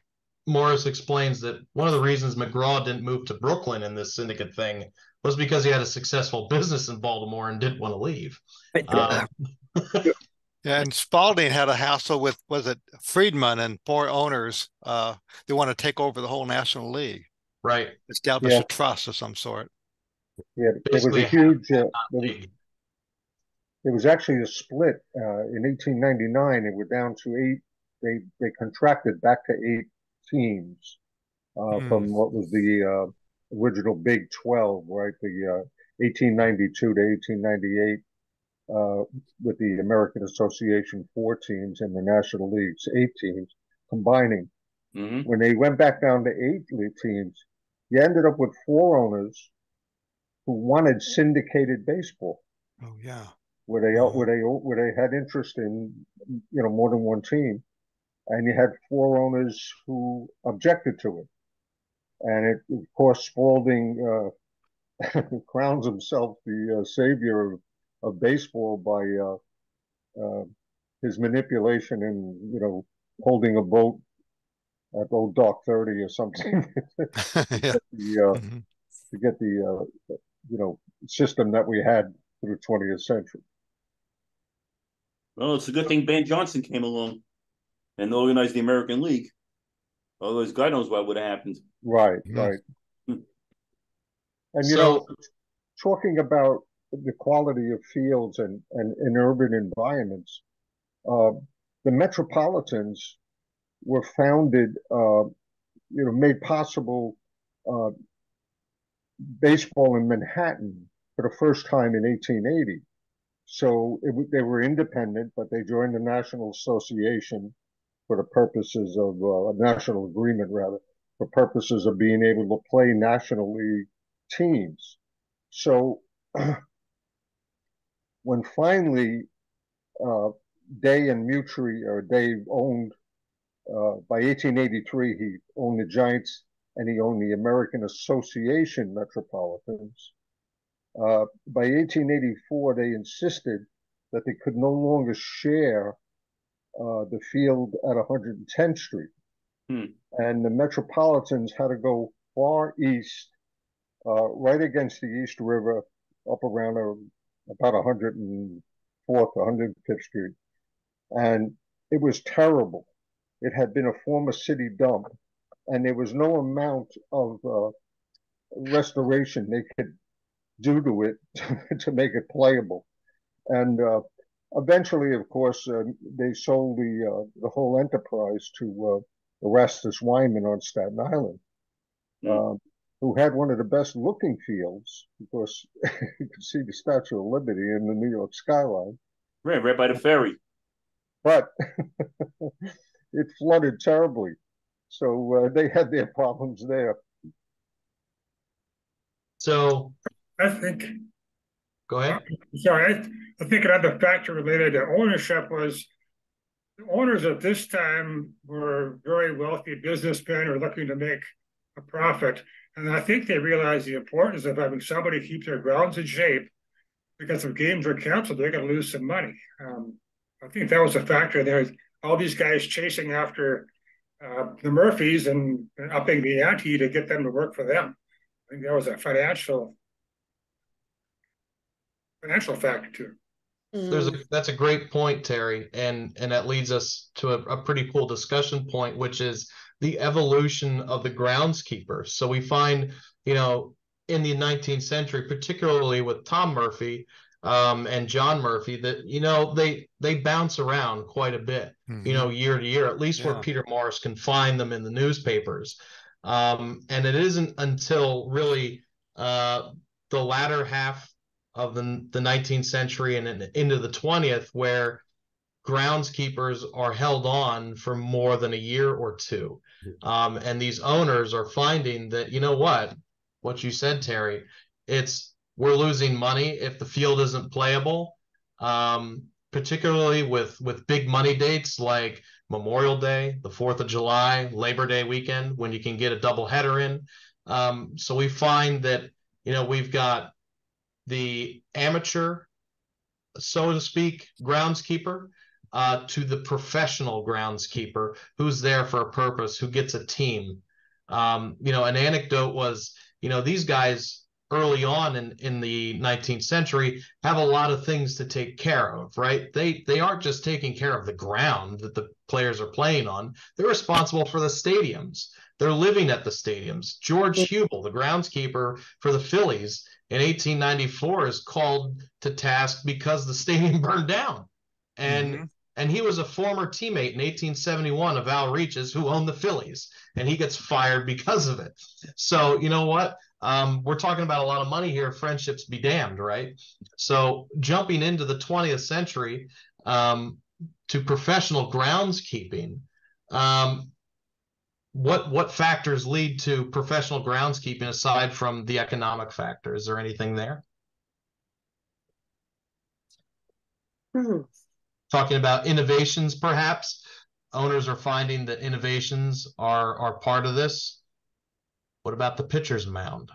Morris explains that one of the reasons McGraw didn't move to Brooklyn in this syndicate thing was because he had a successful *laughs* business in Baltimore and didn't want to leave. Um, Yeah, *laughs* and Spalding had a hassle with, was it Freedman and poor owners? Uh, they want to take over the whole National League, right. establish Yeah. a trust of some sort. Yeah, there was Basically a a huge, uh, Not there was, league. there was actually a split, uh, in eighteen ninety-nine, they were down to eight, they, they contracted back to eight teams. Uh, Hmm. from what was the, uh, original Big Twelve, right, the, uh, eighteen ninety-two to eighteen ninety-eight. Uh, with the American Association four teams and the National League's eight teams combining. hmm When they went back down to eight league teams, you ended up with four owners who wanted syndicated baseball Oh, yeah. where they Mhm. where they where they had interest in you know more than one team, and you had four owners who objected to it, and it of course Spalding uh, *laughs* crowns himself the uh, savior of, of baseball by uh, uh, his manipulation and you know holding a vote at old dark thirty or something *laughs* *laughs* Yeah. the, uh, Mhm. to get the uh, you know system that we had through the twentieth century. Well, it's a good thing Ban Johnson came along and organized the American League. Otherwise, God knows what would have happened. Right, Mhm. right. Hmm. And you So- know, talking about the quality of fields and, and in urban environments, uh, the metropolitans were founded, uh, you know, made possible uh, baseball in Manhattan for the first time in 1880. So it, w- they were independent, but they joined the National Association for the purposes of uh, a national agreement, rather, for purposes of being able to play National League teams. So *clears throat* when finally uh, Day and Mutrie, or Day owned, uh, by 1883, he owned the Giants and he owned the American Association Metropolitans. Uh, by 1884, they insisted that they could no longer share uh, the field at 110th Street. Hmm. And the Metropolitans had to go far east, uh, right against the East River, up around uh, about 104th, 105th Street. And it was terrible. It had been a former city dump, and there was no amount of uh, restoration they could do to it *laughs* to make it playable. And uh, eventually, of course, uh, they sold the uh, the whole enterprise to uh, Erastus Wiman on Staten Island, Mm. who had one of the best looking fields because *laughs* you could see the Statue of Liberty in the New York skyline. Right, right by the ferry. But *laughs* it flooded terribly. So uh, they had their problems there. So I think, go ahead. sorry, I, I think another factor related to ownership was the owners at this time were very wealthy businessmen were looking to make a profit. And I think they realized the importance of having somebody keep their grounds in shape because if games are canceled, they're going to lose some money. Um, I think that was a factor there. All these guys chasing after uh, the Murphys and, and, upping the ante to get them to work for them. I think that was a financial financial factor too. There's a, that's a great point, Terry, and and that leads us to a, a pretty cool discussion point, which is the evolution of the groundskeeper. So we find, you know, in the 19th century, particularly with Tom Murphy um, and John Murphy, that you know they they bounce around quite a bit, mm-hmm. you know, year to year, at least yeah. where Peter Morris can find them in the newspapers. Um, and it isn't until really uh, the latter half of the, the 19th century and into the 20th where groundskeepers are held on for more than a year or two. Mm-hmm. Um, and these owners are finding that, you know what, what you said, Terry, it's we're losing money if the field isn't playable. Um, particularly with with big money dates like Memorial Day, the Fourth of July, Labor Day weekend, when you can get a double header in. Um, so we find that you know we've got the amateur, so to speak, groundskeeper uh, to the professional groundskeeper who's there for a purpose, who gets a team. Um, you know, an anecdote was, you know, these guys early on in, in the 19th century have a lot of things to take care of, right? They they aren't just taking care of the ground that the players are playing on. They're responsible for the stadiums. They're living at the stadiums. George Heubel, the groundskeeper for the Phillies in 1894, is called to task because the stadium *laughs* burned down. And mm-hmm. And he was a former teammate in 1871 of Al Reach's, who owned the Phillies, and he gets fired because of it. So, you know what? Um, we're talking about a lot of money here. Friendships be damned, right? So, jumping into the 20th century um, to professional groundskeeping, um, what what factors lead to professional groundskeeping aside from the economic factor? Is there anything there? Hmm. Talking about innovations, perhaps owners are finding that innovations are are part of this. What about the pitcher's mound?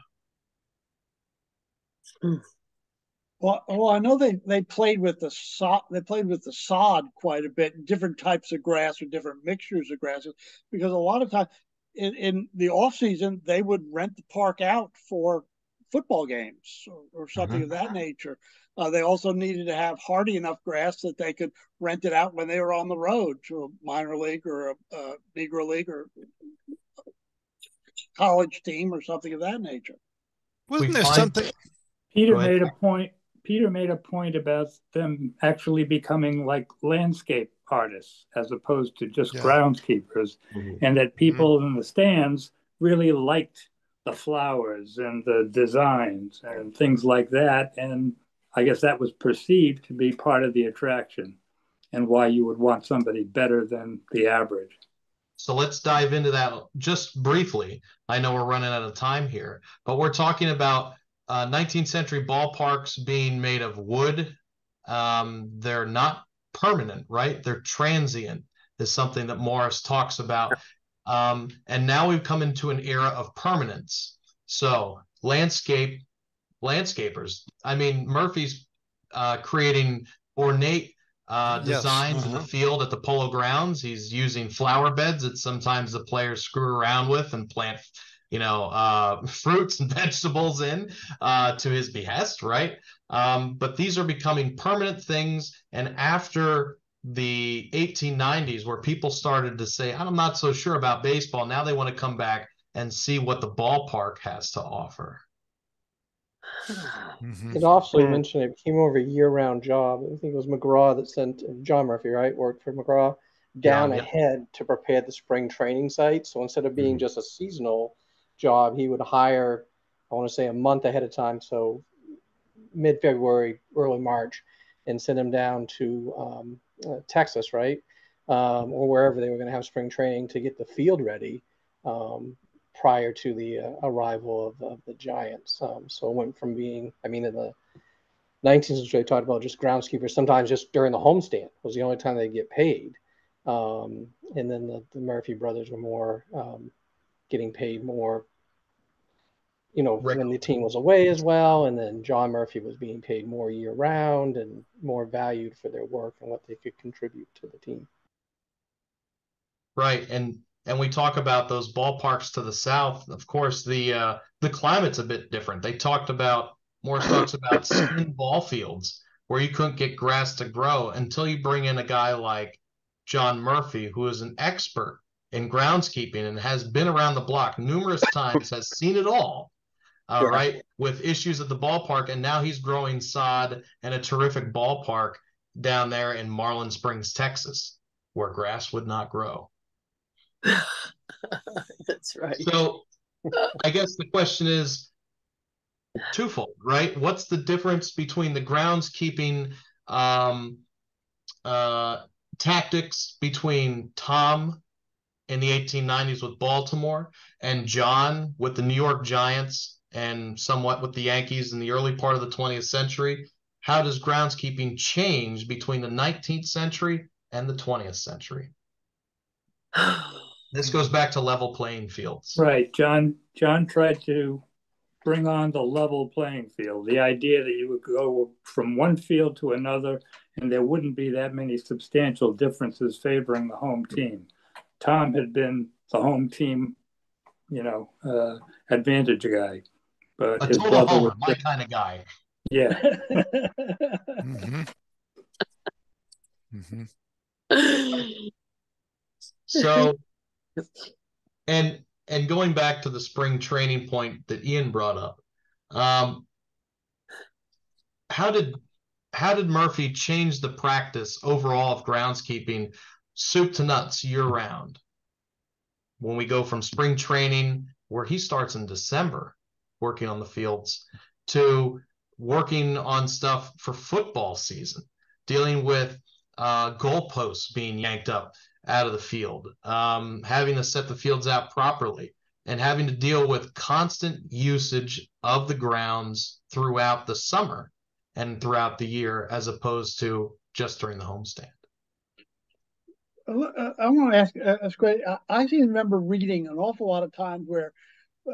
Well, well, I know they they played with the sod. They played with the sod quite a bit, different types of grass or different mixtures of grasses, because a lot of times in, in the off season they would rent the park out for football games or, or something mm-hmm. of that nature. Uh, they also needed to have hardy enough grass that they could rent it out when they were on the road to a minor league or a, a Negro league or college team or something of that nature. Wasn't there something? Peter made a point. Peter made a point about them actually becoming like landscape artists as opposed to just yeah. groundskeepers, mm-hmm. and that people mm-hmm. in the stands really liked the flowers and the designs and things like that. And I guess that was perceived to be part of the attraction and why you would want somebody better than the average. So let's dive into that just briefly. I know we're running out of time here, but we're talking about uh, 19th century ballparks being made of wood. Um, they're not permanent, right? They're transient, is something that Morris talks about. Um, and now we've come into an era of permanence. So landscape landscapers. I mean, Murphy's uh, creating ornate uh, designs yes. uh-huh. in the uh-huh. field at the polo grounds. He's using flower beds that sometimes the players screw around with and plant, you know, uh, *laughs* fruits and vegetables in uh, to his behest, right? Um, but these are becoming permanent things. And after the 1890s, where people started to say, I'm not so sure about baseball, now they want to come back and see what the ballpark has to offer. Mm-hmm. It also yeah. mentioned it became more of a year-round job. I think it was McGraw that sent John Murphy, right, worked for McGraw down yeah, yeah. ahead to prepare the spring training site. So instead of being mm-hmm. just a seasonal job, he would hire, I want to say, a month ahead of time, so mid-February, early March, and send him down to um, uh, Texas, right, um, or wherever they were going to have spring training to get the field ready um, prior to the uh, arrival of, of, the Giants. Um, so it went from being, I mean, in the 19th century, I talked about just groundskeepers. Sometimes just during the homestand was the only time they get paid. Um, and then the, the, Murphy brothers were more um, getting paid more, you know, right. when the team was away as well. And then John Murphy was being paid more year round and more valued for their work and what they could contribute to the team. Right, and and we talk about those ballparks to the south. Of course, the uh, the climate's a bit different. They talked about Morris talks about spin ball fields where you couldn't get grass to grow until you bring in a guy like John Murphy, who is an expert in groundskeeping and has been around the block numerous times, has seen it all. Uh, yeah. Right, with issues at the ballpark, and now he's growing sod and a terrific ballpark down there in Marlin Springs, Texas, where grass would not grow. *laughs* That's right. So I guess the question is twofold, right? What's the difference between the groundskeeping um, uh, tactics between Tom in the 1890s with Baltimore and John with the New York Giants and somewhat with the Yankees in the early part of the 20th century? How does groundskeeping change between the 19th century and the 20th century? *sighs* *sighs* *sighs* This goes back to level playing fields. Right. John John tried to bring on the level playing field. The idea that you would go from one field to another and there wouldn't be that many substantial differences favoring the home team. Tom had been the home team, you know, uh, advantage guy. But a his total brother homer, was my kind of guy. Yeah. mm-hmm. *laughs* Mm-hmm. So and and going back to the spring training point that Ian brought up, um, how did how did Murphy change the practice overall of groundskeeping, soup to nuts year round? When we go from spring training, where he starts in December, working on the fields, to working on stuff for football season, dealing with uh, goalposts being yanked up, out of the field, um, having to set the fields out properly, and having to deal with constant usage of the grounds throughout the summer and throughout the year, as opposed to just during the homestand. Uh, I want to ask, That's great. I seem to remember reading an awful lot of times where uh,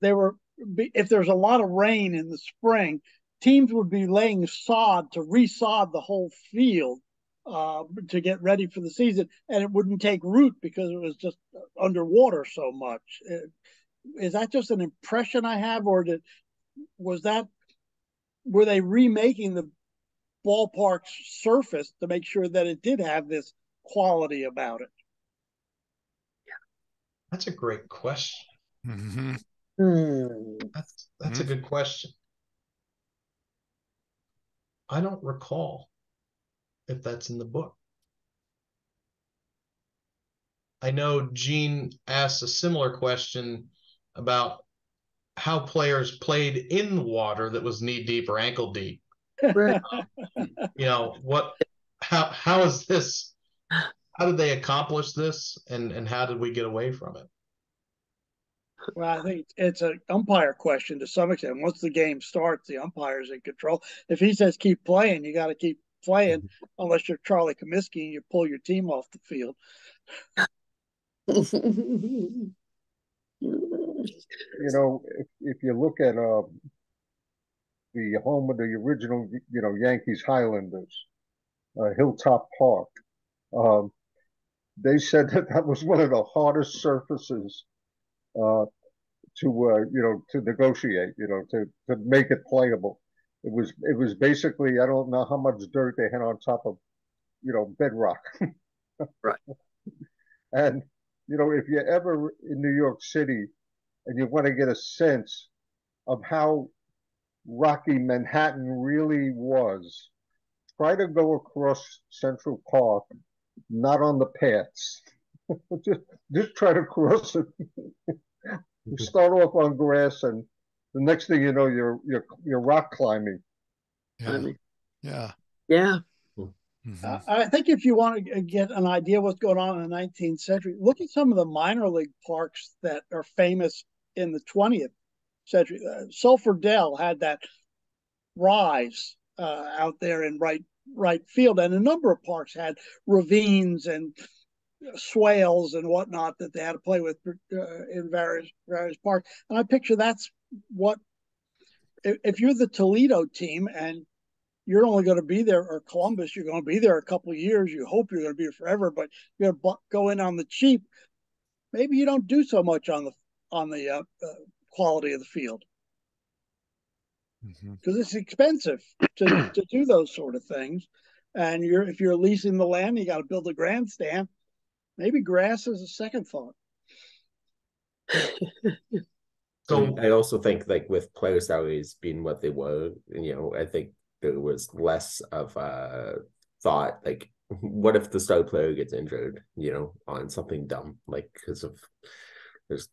there were, if there's a lot of rain in the spring, teams would be laying sod to resod the whole field uh, to get ready for the season, and it wouldn't take root because it was just underwater so much. Is that just an impression I have, or did was that were they remaking the ballpark's surface to make sure that it did have this quality about it? That's a great question. Mm-hmm. Mm. That's that's mm-hmm. a good question. I don't recall if that's in the book. I know Gene asked a similar question about how players played in the water that was knee deep or ankle deep. Um, you know, what how how is this how did they accomplish this and and how did we get away from it? Well, I think it's an umpire question to some extent. Once the game starts, the umpire's in control. If he says keep playing, you got to keep playing mm-hmm. unless you're Charlie Comiskey and you pull your team off the field. *laughs* you know, if, if you look at uh, the home of the original, you know, Yankees Highlanders, uh, Hilltop Park, um, they said that that was one of the hardest surfaces uh, to, uh, you know, to negotiate, you know, to, to make it playable it was it was basically I don't know how much dirt they had on top of you know bedrock. *laughs* right. And you know if you're ever in New York City and you want to get a sense of how rocky Manhattan really was, try to go across Central Park, not on the paths. *laughs* just just try to cross it. *laughs* Start off on grass and the next thing you know, you're you're you're rock climbing. Yeah. Yeah. Yeah. Mm-hmm. Uh, I think if you want to get an idea what's going on in the 19th century, look at some of the minor league parks that are famous in the 20th century. Uh, Sulphur Dell had that rise uh, out there in right right field, and a number of parks had ravines and swales and whatnot that they had to play with uh, in various various parks. And I picture that's what if, if you're the Toledo team and you're only going to be there, or Columbus, you're going to be there a couple of years. You hope you're going to be there forever, but you're going to go in on the cheap. Maybe you don't do so much on the on the uh, uh, quality of the field because mm-hmm. it's expensive to, to do those sort of things. And you're if you're leasing the land, you got to build a grandstand. Maybe grass is a second thought. *laughs* so I also think like with player salaries being what they were, you know, I think there was less of a thought like what if the star player gets injured, you know, on something dumb like because of there's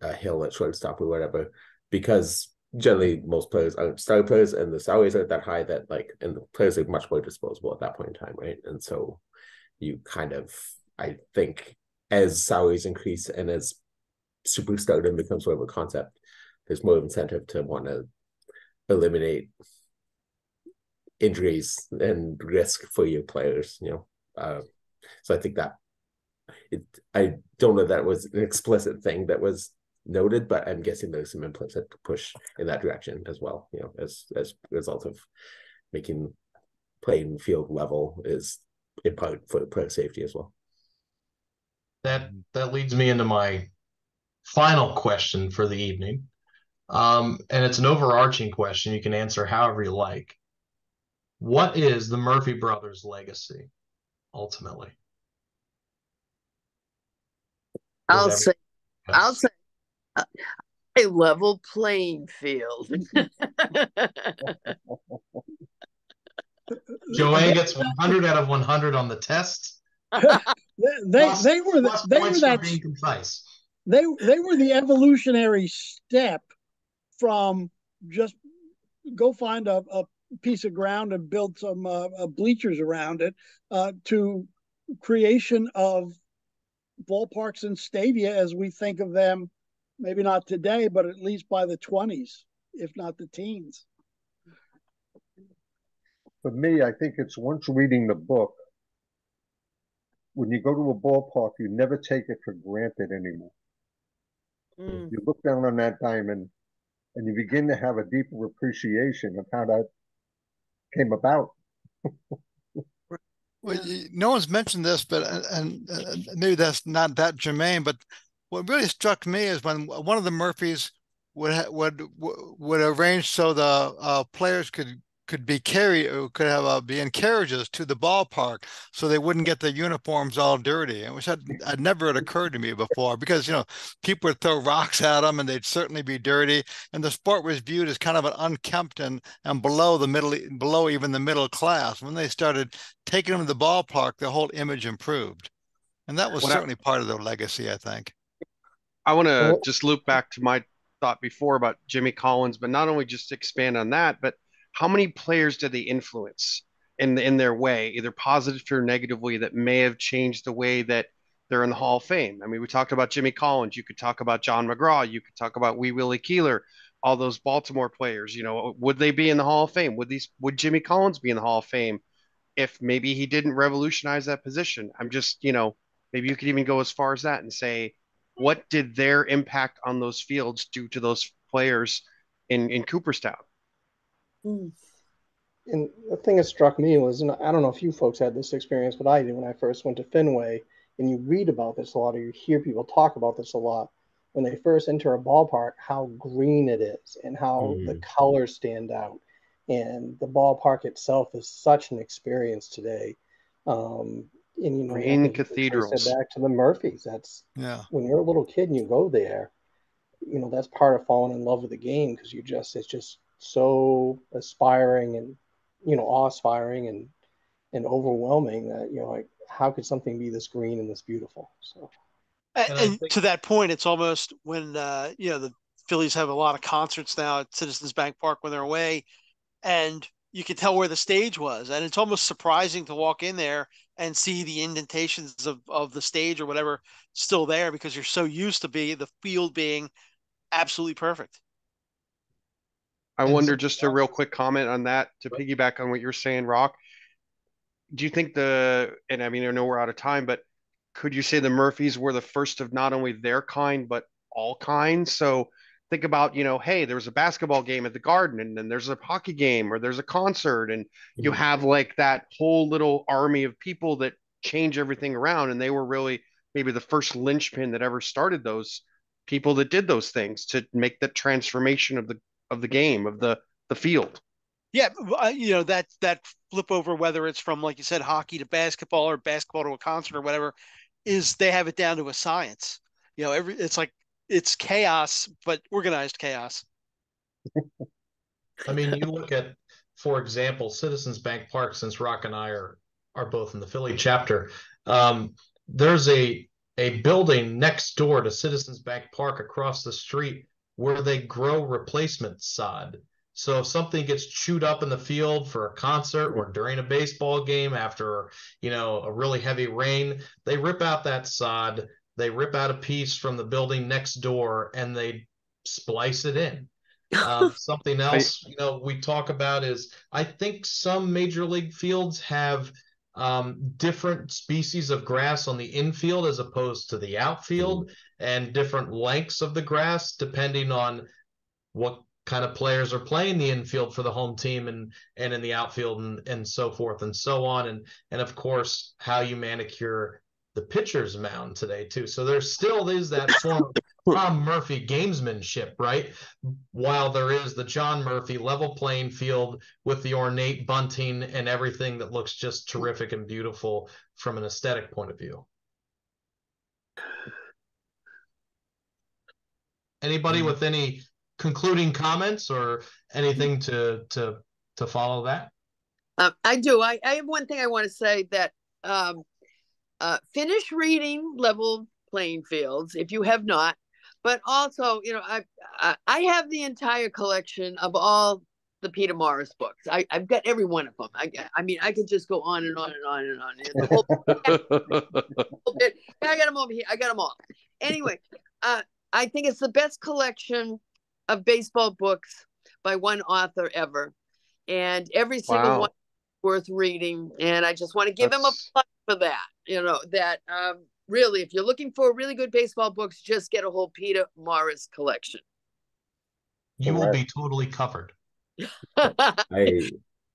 a hill at shortstop or whatever, because generally most players aren't star players and the salaries aren't that high that like and the players are much more disposable at that point in time, right? And so you kind of I think as salaries increase and as superstardom becomes more of a concept, there's more incentive to want to eliminate injuries and risk for your players. You know, uh, so I think that it. I don't know that was an explicit thing that was noted, but I'm guessing there's some implicit push in that direction as well. You know, as as a result of making playing field level is in part for player safety as well. That that leads me into my final question for the evening. Um, and it's an overarching question. You can answer however you like. What is the Murphy brothers' legacy ultimately? I'll say, I'll say, a level playing field. *laughs* Joanne gets 100 out of 100 on the test. *laughs* they plus, they were the, they were that being concise. They they were the evolutionary step from just go find a, a piece of ground and build some uh, uh, bleachers around it uh, to creation of ballparks and stadia as we think of them maybe not today but at least by the 20s if not the teens. For me i think it's once reading the book when you go to a ballpark you never take it for granted anymore mm. you look down on that diamond and you begin to have a deeper appreciation of how that came about. well, no one's mentioned this, but and, and maybe that's not that germane. But what really struck me is when one of the Murphys would would would arrange so the uh, players could could be carried could have uh, be in carriages to the ballpark so they wouldn't get their uniforms all dirty which had, had never had occurred to me before because you know people would throw rocks at them and they'd certainly be dirty and the sport was viewed as kind of an unkempt and, and below the middle below even the middle class. When they started taking them to the ballpark the whole image improved and that was certainly I, part of their legacy i think. I want to just loop back to my thought before about jimmy collins but not only just expand on that but how many players did they influence in in their way, either positively or negatively, that may have changed the way that they're in the Hall of Fame? I mean, we talked about Jimmy Collins. You could talk about John McGraw. You could talk about Wee Willie Keeler. All those Baltimore players. You know, would they be in the Hall of Fame? Would these? Would Jimmy Collins be in the Hall of Fame if maybe he didn't revolutionize that position? I'm just, you know, maybe you could even go as far as that and say, what did their impact on those fields do to those players in in Cooperstown? And the thing that struck me was, and I don't know if you folks had this experience, but I did when I first went to Fenway. And you read about this a lot, or you hear people talk about this a lot when they first enter a ballpark, how green it is and how mm. the colors stand out. And the ballpark itself is such an experience today. Um, and you know, green cathedrals. Back to the Murphys. That's yeah. When you're a little kid and you go there, you know that's part of falling in love with the game because you just it's just so aspiring and you know awe-inspiring and and overwhelming that you know like how could something be this green and this beautiful so and, and think- to that point it's almost when uh you know the phillies have a lot of concerts now at citizens bank park when they're away and you could tell where the stage was, and it's almost surprising to walk in there and see the indentations of of the stage or whatever still there because you're so used to be the field being absolutely perfect. I wonder just a real quick comment on that to piggyback on what you're saying, Rock. Do you think the and I mean I know we're out of time, but could you say the Murphys were the first of not only their kind but all kinds? So think about, you know, hey, there's a basketball game at the garden and then there's a hockey game or there's a concert and you Mm-hmm. have like that whole little army of people that change everything around and they were really maybe the first linchpin that ever started those people that did those things to make the transformation of the of the game of the the field. Yeah, uh, you know that that flip over, whether it's from like you said, hockey to basketball or basketball to a concert or whatever, is they have it down to a science. You know, every it's like it's chaos, but organized chaos. I mean, you look at, for example, Citizens Bank Park, since Rock and I are are both in the Philly chapter. Um, there's a a building next door to Citizens Bank Park across the street where they grow replacement sod. So if something gets chewed up in the field for a concert or during a baseball game after, you know, a really heavy rain, they rip out that sod, they rip out a piece from the building next door and they splice it in. Um, *laughs* something else, you know, we talk about is I think some major league fields have um, different species of grass on the infield as opposed to the outfield, and different lengths of the grass depending on what kind of players are playing the infield for the home team and and in the outfield and and so forth and so on and and of course how you manicure the pitcher's mound today too. So there still is that form of Tom Murphy gamesmanship, right? While there is the John Murphy level playing field with the ornate bunting and everything that looks just terrific and beautiful from an aesthetic point of view. Anybody with any concluding comments or anything to to to follow that? Um, I do. I, I have one thing I want to say that um, uh, finish reading level playing fields if you have not. But also, you know, I I, I have the entire collection of all the Peter Morris books. I, I've got every one of them. I I mean, I could just go on and on and on and on. And the whole. *laughs* I got them over here. I got them all. Anyway, uh, I think it's the best collection of baseball books by one author ever, and every single Wow. one worth reading. And I just want to give him a plug for that. You know that um, really, if you're looking for really good baseball books, just get a whole Peter Morris collection. You will be totally covered. *laughs* I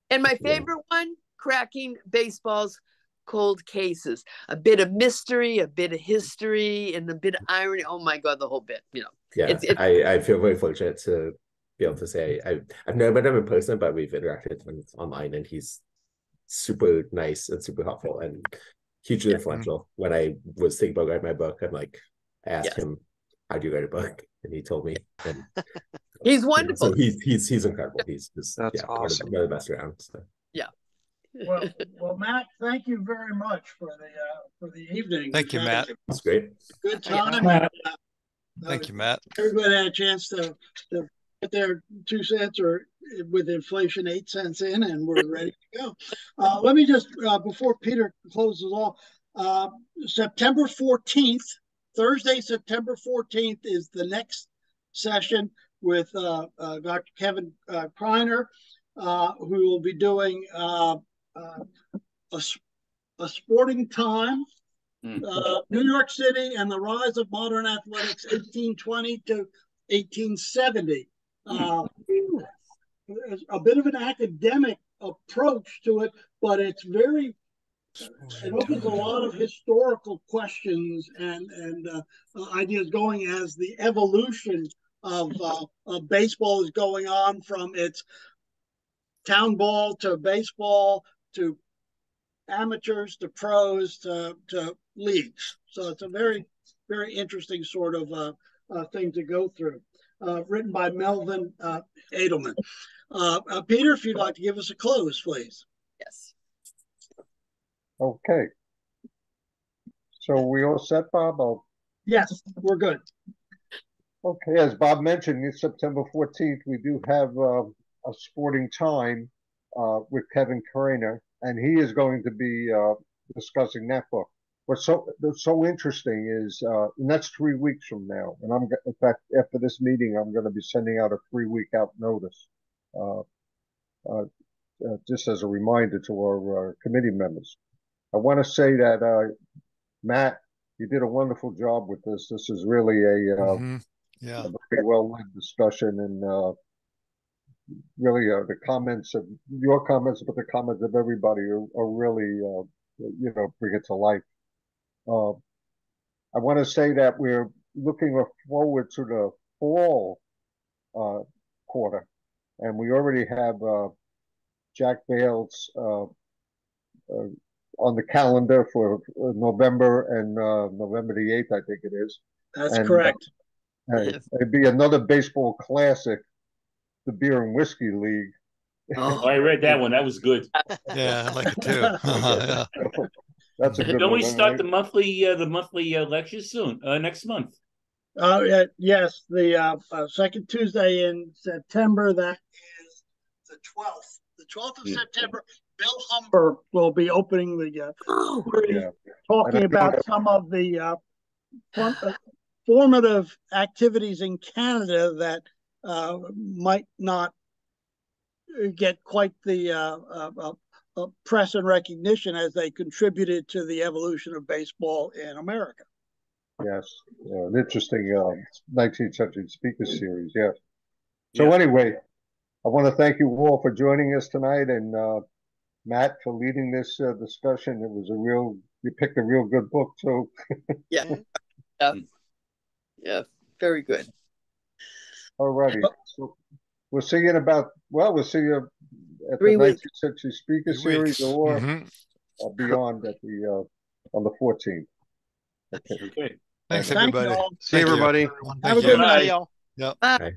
And my favorite one, cracking baseball's cold cases. A bit of mystery, a bit of history, and a bit of irony. Oh my god, the whole bit. You know, yeah, It's- it's- I, I feel very fortunate to be able to say I I've never met him in person, but we've interacted online, and he's super nice and super helpful and hugely Yeah. influential. When I was thinking about writing my book, I'm like, I asked Yes. him, "How do you write a book?" And he told me, and *laughs* he's you know, wonderful. so he's he's he's incredible. *laughs* He's just That's yeah, one of the- awesome. one of the best around. So. Well, *laughs* well, Matt, thank you very much for the, uh, for the evening. Thank you, Matt. It's great. Good time. Matt. Uh, Thank you, Matt. Everybody had a chance to, to get their two cents or with inflation, eight cents in and we're ready to go. Uh, let me just, uh, before Peter closes off, uh, September 14th, Thursday, September 14th is the next session with, uh, uh, Dr. Kevin, uh, Kreiner, uh, who will be doing, uh, uh, a, a sporting time Hmm. uh, New York City and the rise of modern athletics, 1820 to 1870. Uh, a bit of an academic approach to it, but it's very it opens a lot of historical questions and and uh, uh, ideas going as the evolution of, uh, of baseball is going on from its town ball to baseball to amateurs to pros to, to leagues. So it's a very, very interesting sort of uh, uh, thing to go through. Uh, written by Melvin uh, Adelman. Uh, uh, Peter, if you'd like to give us a close, please. Yes. Okay. So we all set, Bob? Oh, Yes, we're good. Okay, as Bob mentioned, it's September fourteenth, we do have uh, a sporting time uh, with Kevin Carina, and he is going to be uh, discussing that book. What's so that's so interesting is, uh, and that's three weeks from now. And I'm in fact after this meeting, I'm going to be sending out a three week out notice, uh, uh, uh, just as a reminder to our uh, committee members. I want to say that uh, Matt, you did a wonderful job with this. This is really a, uh, Mhm. Yeah. a very well led discussion and uh, really uh, the comments of your comments, but the comments of everybody are, are really uh, you know bring it to life. Uh, I want to say that we're looking forward to the fall uh, quarter, and we already have uh, Jack Bales uh, uh, on the calendar for uh, November and uh, November the eighth, I think it is. That's And, correct. Hey, Yes. It'd be another baseball classic, the Beer and Whiskey League. Oh, I read that one. That was good. *laughs* Yeah, I like it too. *laughs* yeah. *laughs* That's a good Don't one. we start right? the monthly uh, the monthly uh, lectures soon? Uh, next month. Uh, yeah, yes, the uh, uh, second Tuesday in September, that is the twelfth. The twelfth of Yeah. September, Bill Humber will be opening the uh, *gasps* Yeah. talking about know- some of the uh, form- uh, formative activities in Canada that uh, might not get quite the uh, uh, uh, press and recognition as they contributed to the evolution of baseball in America. Yes, yeah, an interesting uh, 19th century speaker series. Yes. So Yeah. anyway, I want to thank you all for joining us tonight, and uh, Matt for leading this uh, discussion. It was a real. You picked a real good book too. Yeah. *laughs* Yeah. Yeah. Very good. All righty. So we'll see you in about. Well, we'll see you at Three the weeks. 19th century speaker Three series weeks. or Mhm. uh, beyond at the uh, on the 14th. Okay. Okay. Thanks, everybody. all. See you, Thank you. everybody. Have a good night, y'all. Yep. Bye. Okay.